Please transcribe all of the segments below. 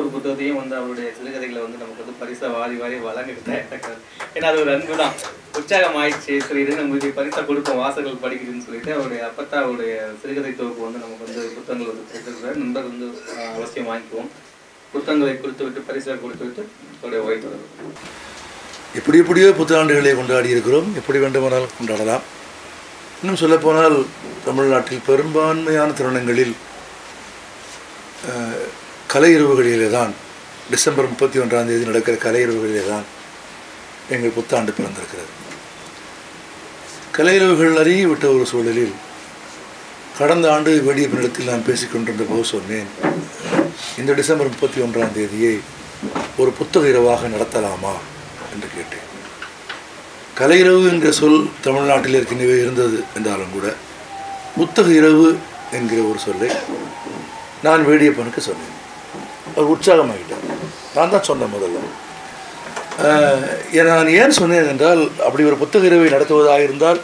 ஒரு புத்தகத்தையும் வந்து அவருடைய சிறுகதைகளை வந்து நமக்கு வந்து பரிசா வாரி வாரி வழங்கிட்டு ஏன்னா அது ஒரு அன்பு தான் உற்சாகம் ஆயிடுச்சு. சரி இது நம்ம இது பரிசா கொடுப்போம். வாசகர்கள் படிக்குதுன்னு சொல்லிட்டு அவருடைய அப்பத்தா அவருடைய சிறுகதை தொகுப்பு வந்து நமக்கு வந்து புத்தகங்கள் வந்து கொடுத்துருக்காரு நண்பர் வந்து அவசியம் வாங்கிக்குவோம். புத்தகங்களை கொடுத்து விட்டு பரிசாக கொடுத்து விட்டு அவருடைய ஓய்வு தொடரும். எப்படி எப்படியோ புத்தாண்டுகளை கொண்டாடி இருக்கிறோம் எப்படி வேண்டுமானாலும் கொண்டாடலாம். இன்னும் சொல்லப்போனால் தமிழ்நாட்டில் பெரும்பான்மையான தருணங்களில் அஹ், கலையிரவுகளிலே தான் டிசம்பர் முப்பத்தி ஒன்றாம் தேதி நடக்கிற கலையிரவுகளிலே தான் எங்கள் புத்தாண்டு பிறந்திருக்கிறது. கலையிரவுகள் அறிய விட்ட ஒரு சூழலில் கடந்த ஆண்டு வெடியப்பனிடத்தில் நான் பேசிக்கொண்டிருந்த போது சொன்னேன் இந்த டிசம்பர் முப்பத்தி ஒன்றாம் தேதியை ஒரு புத்தக இரவாக நடத்தலாமா என்று கேட்டேன். கலையிரவு என்ற சொல் தமிழ்நாட்டில் ஏற்கனவே இருந்தது என்றாலும் கூட புத்தக இரவு என்கிற ஒரு சொல்லை நான் வேடியப்பனுக்கு சொன்னேன். ஒரு உற்சாகமாகிட்டேன் நான் தான் சொன்னேன் முதல்ல. நான் ஏன் சொன்னேன் என்றால் அப்படி ஒரு புத்தக இரவை நடத்துவதாக இருந்தால்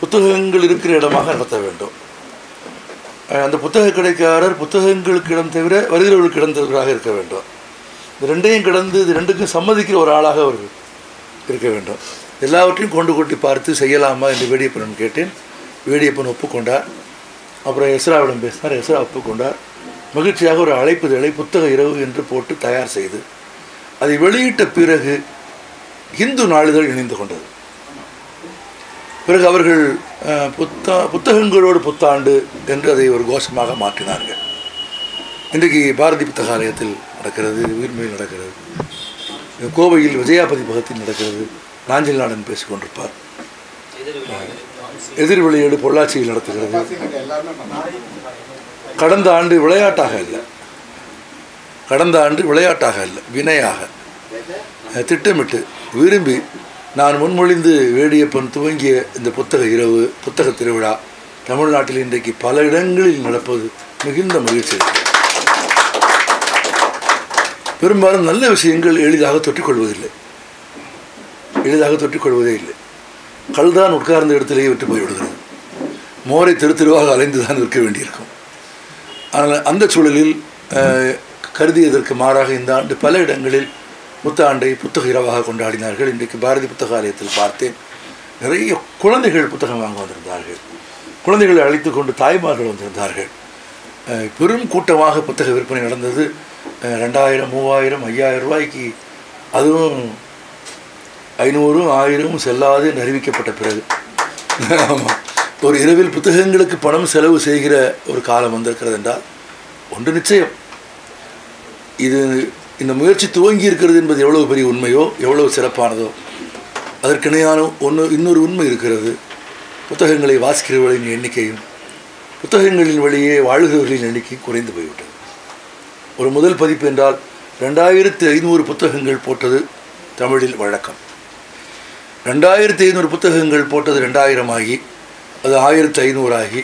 புத்தகங்கள் இருக்கிற இடமாக நடத்த வேண்டும். அந்த புத்தக கடைக்காரர் புத்தகங்களுக்கு இடம் தவிர வருகிறவர்களுக்கு இடம் தவிராக இருக்க வேண்டும். இது ரெண்டையும் கடந்து இது ரெண்டுக்கும் சம்மதிக்கிற ஒரு ஆளாக அவர் இருக்க வேண்டும். எல்லாவற்றையும் கொண்டு கொட்டி பார்த்து செய்யலாமா என்று வேடியப்பன் கேட்டேன். வேடியப்பன் ஒப்புக்கொண்டார். அப்புறம் எஸ்ராவிடம் பேசினார். எஸ்ரா ஒப்புக்கொண்டார். மகிழ்ச்சியாக ஒரு அழைப்புதழை புத்தக இரவு என்று போட்டு தயார் செய்து அதை வெளியிட்ட பிறகு இந்து நாளிதழ் இணைந்து கொண்டது. பிறகு அவர்கள் புத்தா புத்தகங்களோடு புத்தாண்டு என்று அதை ஒரு கோஷமாக மாற்றினார்கள். இன்றைக்கு பாரதி புத்தகாலயத்தில் நடக்கிறது உயிர்மையில் நடக்கிறது கோவையில் விஜயாபதி பகத்தில் நடக்கிறது நாஞ்சில் நாடன் பேசிக் கொண்டிருப்பார். எதிர் வெளியீடு பொள்ளாச்சியில் நடத்துகிறது. கடந்த ஆண்டு விளையாட்டாக இல்லை கடந்த ஆண்டு விளையாட்டாக இல்லை வினையாக. திட்டமிட்டு விரும்பி நான் முன்மொழிந்து வேடியப்பன் துவங்கிய இந்த புத்தக இரவு புத்தக திருவிழா தமிழ்நாட்டில் இன்றைக்கு பல இடங்களில் நடப்பது மிகுந்த மகிழ்ச்சி பெரும்பாலும் நல்ல விஷயங்கள் எளிதாக தொற்றிக்கொள்வதில்லை. எளிதாக தொற்றிக்கொள்வதே இல்லை. கல்தான் உட்கார்ந்த இடத்திலேயே விட்டு போய்விடுகிறது. மோரை தெரு தெருவாக அலைந்து தான் இருக்க வேண்டியிருக்கும். ஆனால் அந்த சூழலில் கருதியதற்கு மாறாக இந்த ஆண்டு பல இடங்களில் புத்தாண்டை புத்தக இரவாக கொண்டாடினார்கள். இன்றைக்கு பாரதி புத்தகாலயத்தில் பார்த்தேன். நிறைய குழந்தைகள் புத்தகம் வாங்க வந்திருந்தார்கள். குழந்தைகளை அழைத்து கொண்டு தாய்மார்கள் வந்திருந்தார்கள். பெரும் கூட்டமாக புத்தக விற்பனை நடந்தது. ரெண்டாயிரம் மூவாயிரம் ஐயாயிரம் ரூபாய்க்கு அதுவும் ஐநூறும் ஆயிரமும் செல்லாது அறிவிக்கப்பட்ட பிறகு. ஆமாம் ஒரு இரவில் புத்தகங்களுக்கு பணம் செலவு செய்கிற ஒரு காலம் வந்திருக்கிறது என்றால் ஒன்று நிச்சயம். இது இந்த முயற்சி துவங்கி இருக்கிறது என்பது எவ்வளவு பெரிய உண்மையோ எவ்வளவு சிறப்பானதோ அதற்கிணையான ஒன்று இன்னொரு உண்மை இருக்கிறது. புத்தகங்களை வாசிக்கிறவர்களின் எண்ணிக்கையும் புத்தகங்களின் வழியே வாழ்கிறவர்களின் எண்ணிக்கை குறைந்து போய்விட்டது. ஒரு முதல் பதிப்பு என்றால் ரெண்டாயிரத்து ஐநூறு புத்தகங்கள் போட்டது தமிழில் வழக்கம். ரெண்டாயிரத்தி ஐநூறு புத்தகங்கள் போட்டது ரெண்டாயிரம் ஆகி அது ஆயிரத்து ஐநூறாகி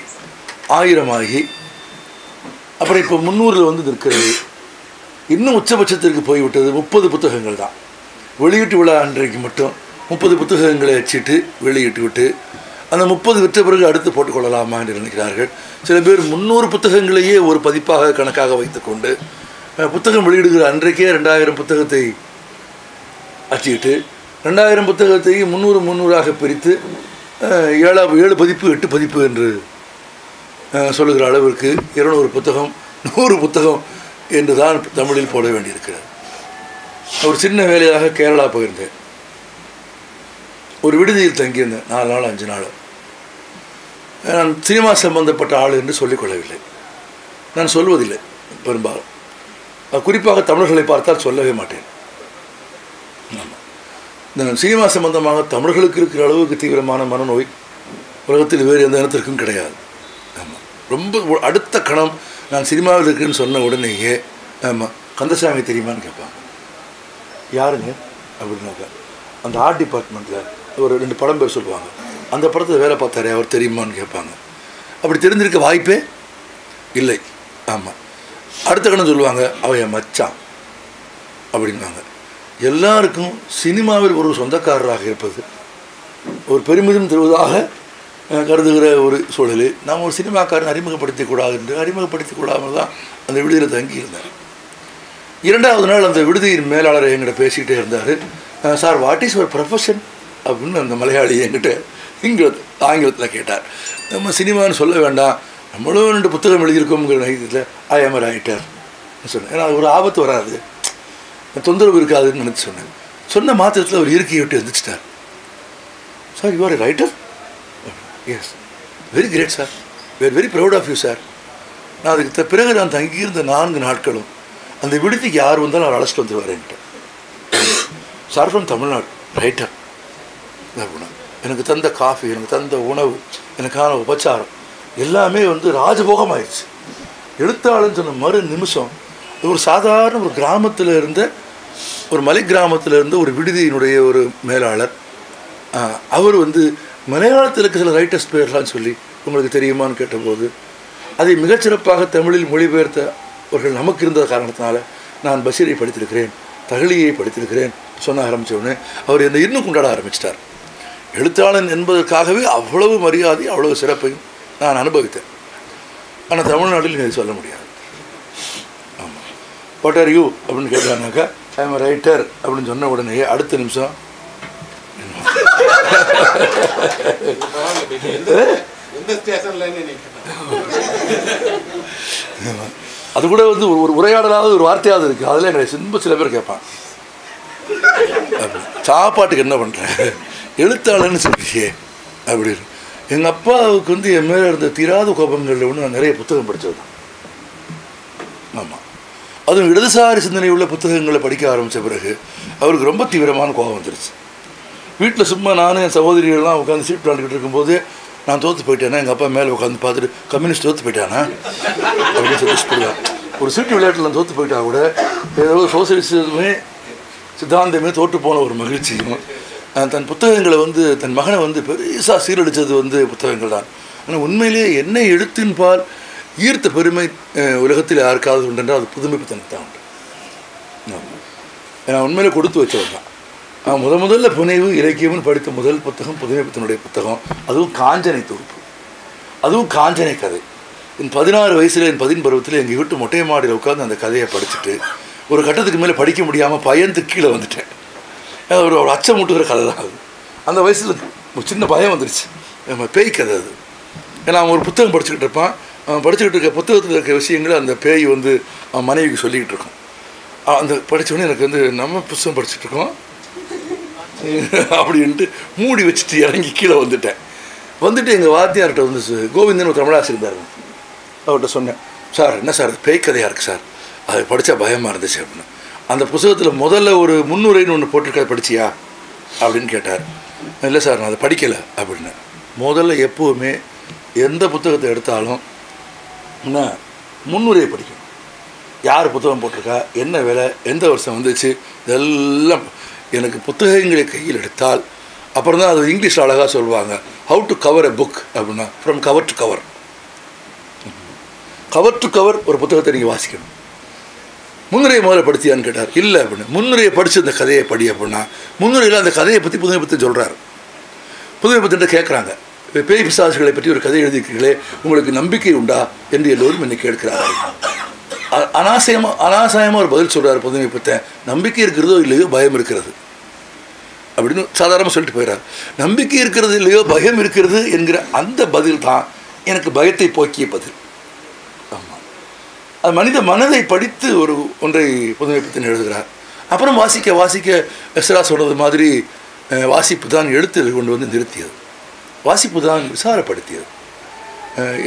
ஆயிரம் ஆகி அப்புறம் இப்போ முந்நூறில் வந்து நிற்கிறது. இன்னும் உச்சபட்சத்திற்கு போய்விட்டது முப்பது புத்தகங்கள் தான். வெளியீட்டு விழா அன்றைக்கு மட்டும் முப்பது புத்தகங்களை அச்சிட்டு வெளியிட்டு விட்டு அந்த முப்பது விற்ற பிறகு அடுத்து போட்டுக்கொள்ளலாமா என்று நினைக்கிறார்கள். சில பேர் முந்நூறு புத்தகங்களையே ஒரு பதிப்பாக கணக்காக வைத்துக்கொண்டு புத்தகம் வெளியிடுகிற அன்றைக்கே ரெண்டாயிரம் புத்தகத்தை அச்சிட்டு ரெண்டாயிரம் புத்தகத்தை முந்நூறு முந்நூறாக பிரித்து ஏழா ஏழு பதிப்பு எட்டு பதிப்பு என்று சொல்லுகிற அளவிற்கு இருநூறு புத்தகம் நூறு புத்தகம் என்று தான் தமிழில் போட வேண்டியிருக்கிறது. ஒரு சின்ன வேலையாக கேரளா போயிருந்தேன். ஒரு விடுதியில் தங்கியிருந்தேன் நாலு நாள் அஞ்சு நாள். நான் சினிமா சம்பந்தப்பட்ட ஆள் என்று சொல்லிக்கொள்ளவில்லை நான் சொல்வதில்லை பெரும்பாலும். குறிப்பாக தமிழர்களை பார்த்தால் சொல்லவே மாட்டேன். இந்த சினிமா சம்பந்தமாக தமிழர்களுக்கு இருக்கிற அளவுக்கு தீவிரமான மனநோய் உலகத்தில் வேறு எந்த இனத்திற்கும் கிடையாது. ஆமாம் ரொம்ப அடுத்த கணம் நான் சினிமாவில் இருக்கிறேன்னு சொன்ன உடனேயே ஆமாம் கந்தசாமி தெரியுமான்னு கேட்பாங்க. யாருங்க? அப்படின்னாக்கா அந்த ஆர்ட் டிபார்ட்மெண்ட்டில் ஒரு ரெண்டு படம் பேர் சொல்லுவாங்க. அந்த படத்தில் வேலை பார்த்தாரே அவர் தெரியுமான்னு கேட்பாங்க. அப்படி தெரிஞ்சிருக்க வாய்ப்பே இல்லை. ஆமாம் அடுத்த கணம் சொல்லுவாங்க அவன் மச்சான். அப்படின்வாங்க எல்லாருக்கும் சினிமாவில் ஒரு சொந்தக்காரராக இருப்பது ஒரு பெருமிதம் தருவதாக கருதுகிற ஒரு சூழலில் நாம் ஒரு சினிமாக்காரன் அறிமுகப்படுத்திக் கூடாது என்று அறிமுகப்படுத்திக் கூடாமல் தான் அந்த விடுதியில் தங்கியிருந்தார் இரண்டாவது நாள் அந்த விடுதியின் மேலாளர் என்கிட்ட பேசிக்கிட்டே இருந்தார். Sir what is your profession அப்படின்னு அந்த மலையாளி என்கிட்ட இங்கிலத் ஆங்கிலத்தில் கேட்டார். நம்ம சினிமான்னு சொல்ல வேண்டாம். நம்மளும் ரெண்டு புத்தகம் எழுதியிருக்கோங்கிற நகைத்தில் ஐ எம் ரைட்டர் சொன்னேன். ஏன்னா அது ஒரு ஆபத்து வராது. தொந்தரவு இருக்காதுன்னு நினச்சி சொன்னேன். சொன்ன மாத்திரத்தில் அவர் இருக்கையை விட்டு எந்திரிச்சிட்டார். Sir you are writer yes very great sir we're very proud of you sir நான் அதுக்கு த- பிறகு நான் தங்கியிருந்த நான்கு நாட்களும் அந்த விடுதிக்கு யார் வந்தாலும் அவர் அழைச்சிட்டு வந்துடுவாருன்ட்டு சார் ஃப்ரம் தமிழ்நாடு ரைட்டர் அப்படின்னா எனக்கு தந்த காஃபி எனக்கு தந்த உணவு எனக்கான உபச்சாரம் எல்லாமே வந்து ராஜபோகமாயிடுச்சு எழுத்தாளன் சொன்ன மறு நிமிஷம் ஒரு சாதாரண ஒரு கிராமத்தில் இருந்த ஒரு மலை கிராமத்தில் இருந்த ஒரு விடுதியினுடைய ஒரு மேலாளர். அவர் வந்து மலையாளத்தில் இருக்க சில ரைட்டர்ஸ் பேர்லாம் சொல்லி உங்களுக்கு தெரியுமான்னு கேட்டபோது அதை மிகச்சிறப்பாக தமிழில் மொழிபெயர்த்தவர்கள் நமக்கு இருந்த காரணத்தினால நான் பஷீரை படித்திருக்கிறேன் தகலியை படித்திருக்கிறேன் சொன்ன ஆரம்பித்தவுடனே அவர் என்னை இன்னும் கொண்டாட ஆரம்பிச்சிட்டார். எழுத்தாளன் என்பதற்காகவே அவ்வளவு மரியாதை அவ்வளவு சிறப்பையும் நான் அனுபவித்தேன். ஆனால் தமிழ்நாட்டில் இதை சொல்ல முடியாது. வாட் ஆர் யூ அப்படின்னு கேட்டானாக்கா ஐ எம் ரைட்டர் அப்படின்னு சொன்ன உடனே அடுத்த நிமிஷம் அது கூட வந்து ஒரு ஒரு உரையாடலாவது ஒரு வார்த்தையாவது இருக்குது அதில் எங்களை ரொம்ப சில பேர் கேட்பான் சாப்பாட்டுக்கு என்ன பண்ணுற எழுத்தாளன்னு சொல்லியே அப்படின்னு எங்கள் அப்பாவுக்கு வந்து என் மேலே இருந்த தீராத கோபங்களில் ஒன்று நான் நிறைய புத்தகம் படித்தது தான் ஆமாம் அதுவும் இடதுசாரி சிந்தனை உள்ள புத்தகங்களை படிக்க ஆரம்பித்த பிறகு அவருக்கு ரொம்ப தீவிரமான கோபம் வந்துருச்சு. வீட்டில் சும்மா நானும் என் சகோதரிகள்லாம் உட்காந்து சீட் விளாண்டுக்கிட்டு இருக்கும்போது நான் தோற்று போயிட்டேன்னா எங்கள் அப்பா மேலே உட்காந்து பார்த்துட்டு கம்யூனிஸ்ட் தோற்று போயிட்டானா? அப்படின்னு சொல்லி சொல்லுவேன் ஒரு சீட்டு விளையாட்டில் நான் தோற்று போயிட்டா கூட ஏதோ சோசியலிசமே சித்தாந்தமே தோற்று போன ஒரு மகிழ்ச்சியும் தன் புத்தகங்களை வந்து தன் மகனை வந்து பெருசாக சீரழித்தது வந்து புத்தகங்கள் தான். ஆனால் உண்மையிலேயே என்ன எழுத்தின் பால் ஈர்த்த பெருமை உலகத்தில் யாருக்காவது உண்டென்றால் அது புதுமைப்புத்தனத்தை தான் உண்டு நான் உண்மையில் கொடுத்து வச்சவன் தான். நான் முத முதல்ல புனைவு இலக்கியம்னு படித்த முதல் புத்தகம் புதுமைப்புத்தனுடைய புத்தகம். அதுவும் காஞ்சனை தொகுப்பு. அதுவும் காஞ்சனை கதை. என் பதினாறு வயசில் என் பதின் பருவத்தில் எங்கள் வீட்டு மொட்டை மாடியில் உட்காந்து அந்த கதையை படிச்சுட்டு ஒரு கட்டத்துக்கு மேலே படிக்க முடியாமல் பயந்து கீழே வந்துட்டேன். ஒரு ஒரு அச்சம் மூட்டுகிற கதை தான் அது. அந்த வயசில் ஒரு சின்ன பயம் வந்துருச்சு. நம்ம பேய் கதை அது. ஏன்னா அவன் ஒரு புத்தகம் படிச்சுக்கிட்டு இருப்பான். படிச்சுக்கிட்டு இருக்க புத்தகத்தில் இருக்க விஷயங்களை அந்த பேய் வந்து அவன் மனைவிக்கு சொல்லிக்கிட்டு இருக்கும் அந்த படித்தோடனே எனக்கு வந்து நம்ம புத்தகம் படிச்சுட்ருக்கோம் அப்படின்ட்டு மூடி வச்சுட்டு இறங்கி கீழே வந்துட்டேன். வந்துட்டு எங்கள் வாத்தியார்கிட்ட வந்து கோவிந்தன் ஒரு தமிழாசிரியர் இருந்தார் அவர்கிட்ட சொன்னேன் சார் என்ன சார் அது பேய் கதையாக இருக்குது சார்? அதை படித்தா பயமாக இருந்துச்சு அப்படின்னு. அந்த புத்தகத்தில் முதல்ல ஒரு முன்னுரைன்னு ஒன்று போட்டிருக்க படிச்சியா? அப்படின்னு கேட்டார். இல்லை சார் நான் அதை படிக்கலை. அப்படின்னு. முதல்ல எப்போவுமே எந்த புத்தகத்தை எடுத்தாலும் முன்னுரையை படிக்கணும். யார் புத்தகம் போட்டிருக்கா? என்ன விலை? எந்த வருஷம் வந்துச்சு? இதெல்லாம் எனக்கு புத்தகங்களை கையில் எடுத்தால் அப்புறம் தான் அது இங்கிலீஷில் அழகாக சொல்லுவாங்க how to cover a book அப்படின்னா from cover to cover cover to cover ஒரு புத்தகத்தை நீங்கள் வாசிக்கணும். முன்னுரையை முதல்ல படித்தியான்னு கேட்டார். இல்லை அப்படின்னு. முன்னுரையை படித்து இந்த கதையை படி அப்படின்னா முன்னுரையில் அந்த கதையை பற்றி புதுமை பற்றி சொல்கிறார் புதுமை பற்றி கேட்குறாங்க பேய் பிசாசுகளை பற்றி ஒரு கதை எழுதியிருக்கீங்களே உங்களுக்கு நம்பிக்கை உண்டா என்று எல்லோரும் என்னை கேட்கிறார்கள். அனாசயமாக அனாசயமா அனாசாயமாக ஒரு பதில் சொல்கிறார் புதுமை பத்தேன். நம்பிக்கை இருக்கிறதோ இல்லையோ பயம் இருக்கிறது. அப்படின்னு சாதாரணமாக சொல்லிட்டு போயிடுறார் நம்பிக்கை இருக்கிறது இல்லையோ பயம் இருக்கிறது என்கிற அந்த பதில் தான் எனக்கு பயத்தை போக்கிய பதில். ஆமாம் அது மனித மனதை படித்து ஒரு ஒன்றை புதுமை பற்றி எழுதுகிறார். அப்புறம் வாசிக்க வாசிக்க எஸ்ரா சொல்கிறது மாதிரி வாசிப்பு தான் எழுத்தில் கொண்டு வந்து நிறுத்தியது. வாசிப்பு தான் விசாரப்படுத்தியது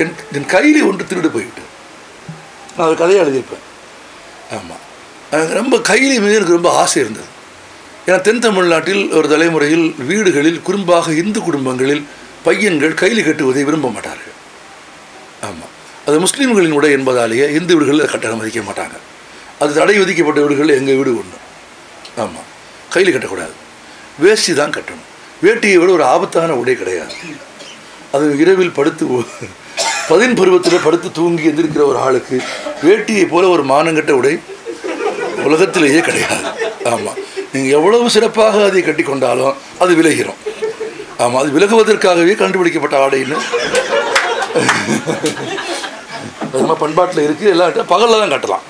என் என் கையில் ஒன்று திருடு போய்விட்டது நான் ஒரு கதையை எழுதியிருப்பேன். ஆமாம் எனக்கு ரொம்ப கையில் மீது எனக்கு ரொம்ப ஆசை இருந்தது. ஏன்னா தென் தமிழ்நாட்டில் ஒரு தலைமுறையில் வீடுகளில் குறும்பாக இந்து குடும்பங்களில் பையன்கள் கையில் கட்டுவதை விரும்ப மாட்டார்கள். ஆமாம் அது முஸ்லீம்களின் உடை என்பதாலேயே இந்து வீடுகளில் கட்டணம் மதிக்க மாட்டாங்க. அது தடை விதிக்கப்பட்ட வீடுகளில் எங்கள் வீடு ஒன்று ஆமாம் கையில் கட்டக்கூடாது. வேஷ்டி தான் கட்டணும். வேட்டியை விட ஒரு ஆபத்தான உடை கிடையாது. அது இரவில் படுத்து பதின் பருவத்தில் படுத்து தூங்கி எந்திருக்கிற ஒரு ஆளுக்கு வேட்டியை போல ஒரு மானங்கட்ட உடை உலகத்திலேயே கிடையாது. ஆமாம் நீங்கள் எவ்வளவு சிறப்பாக அதை கட்டி கொண்டாலும் அது விலகிறோம். ஆமாம் அது விலகுவதற்காகவே கண்டுபிடிக்கப்பட்ட ஆடைன்னு அது நம்ம பண்பாட்டில் இருக்குது எல்லாம் பகலில் தான் கட்டலாம்.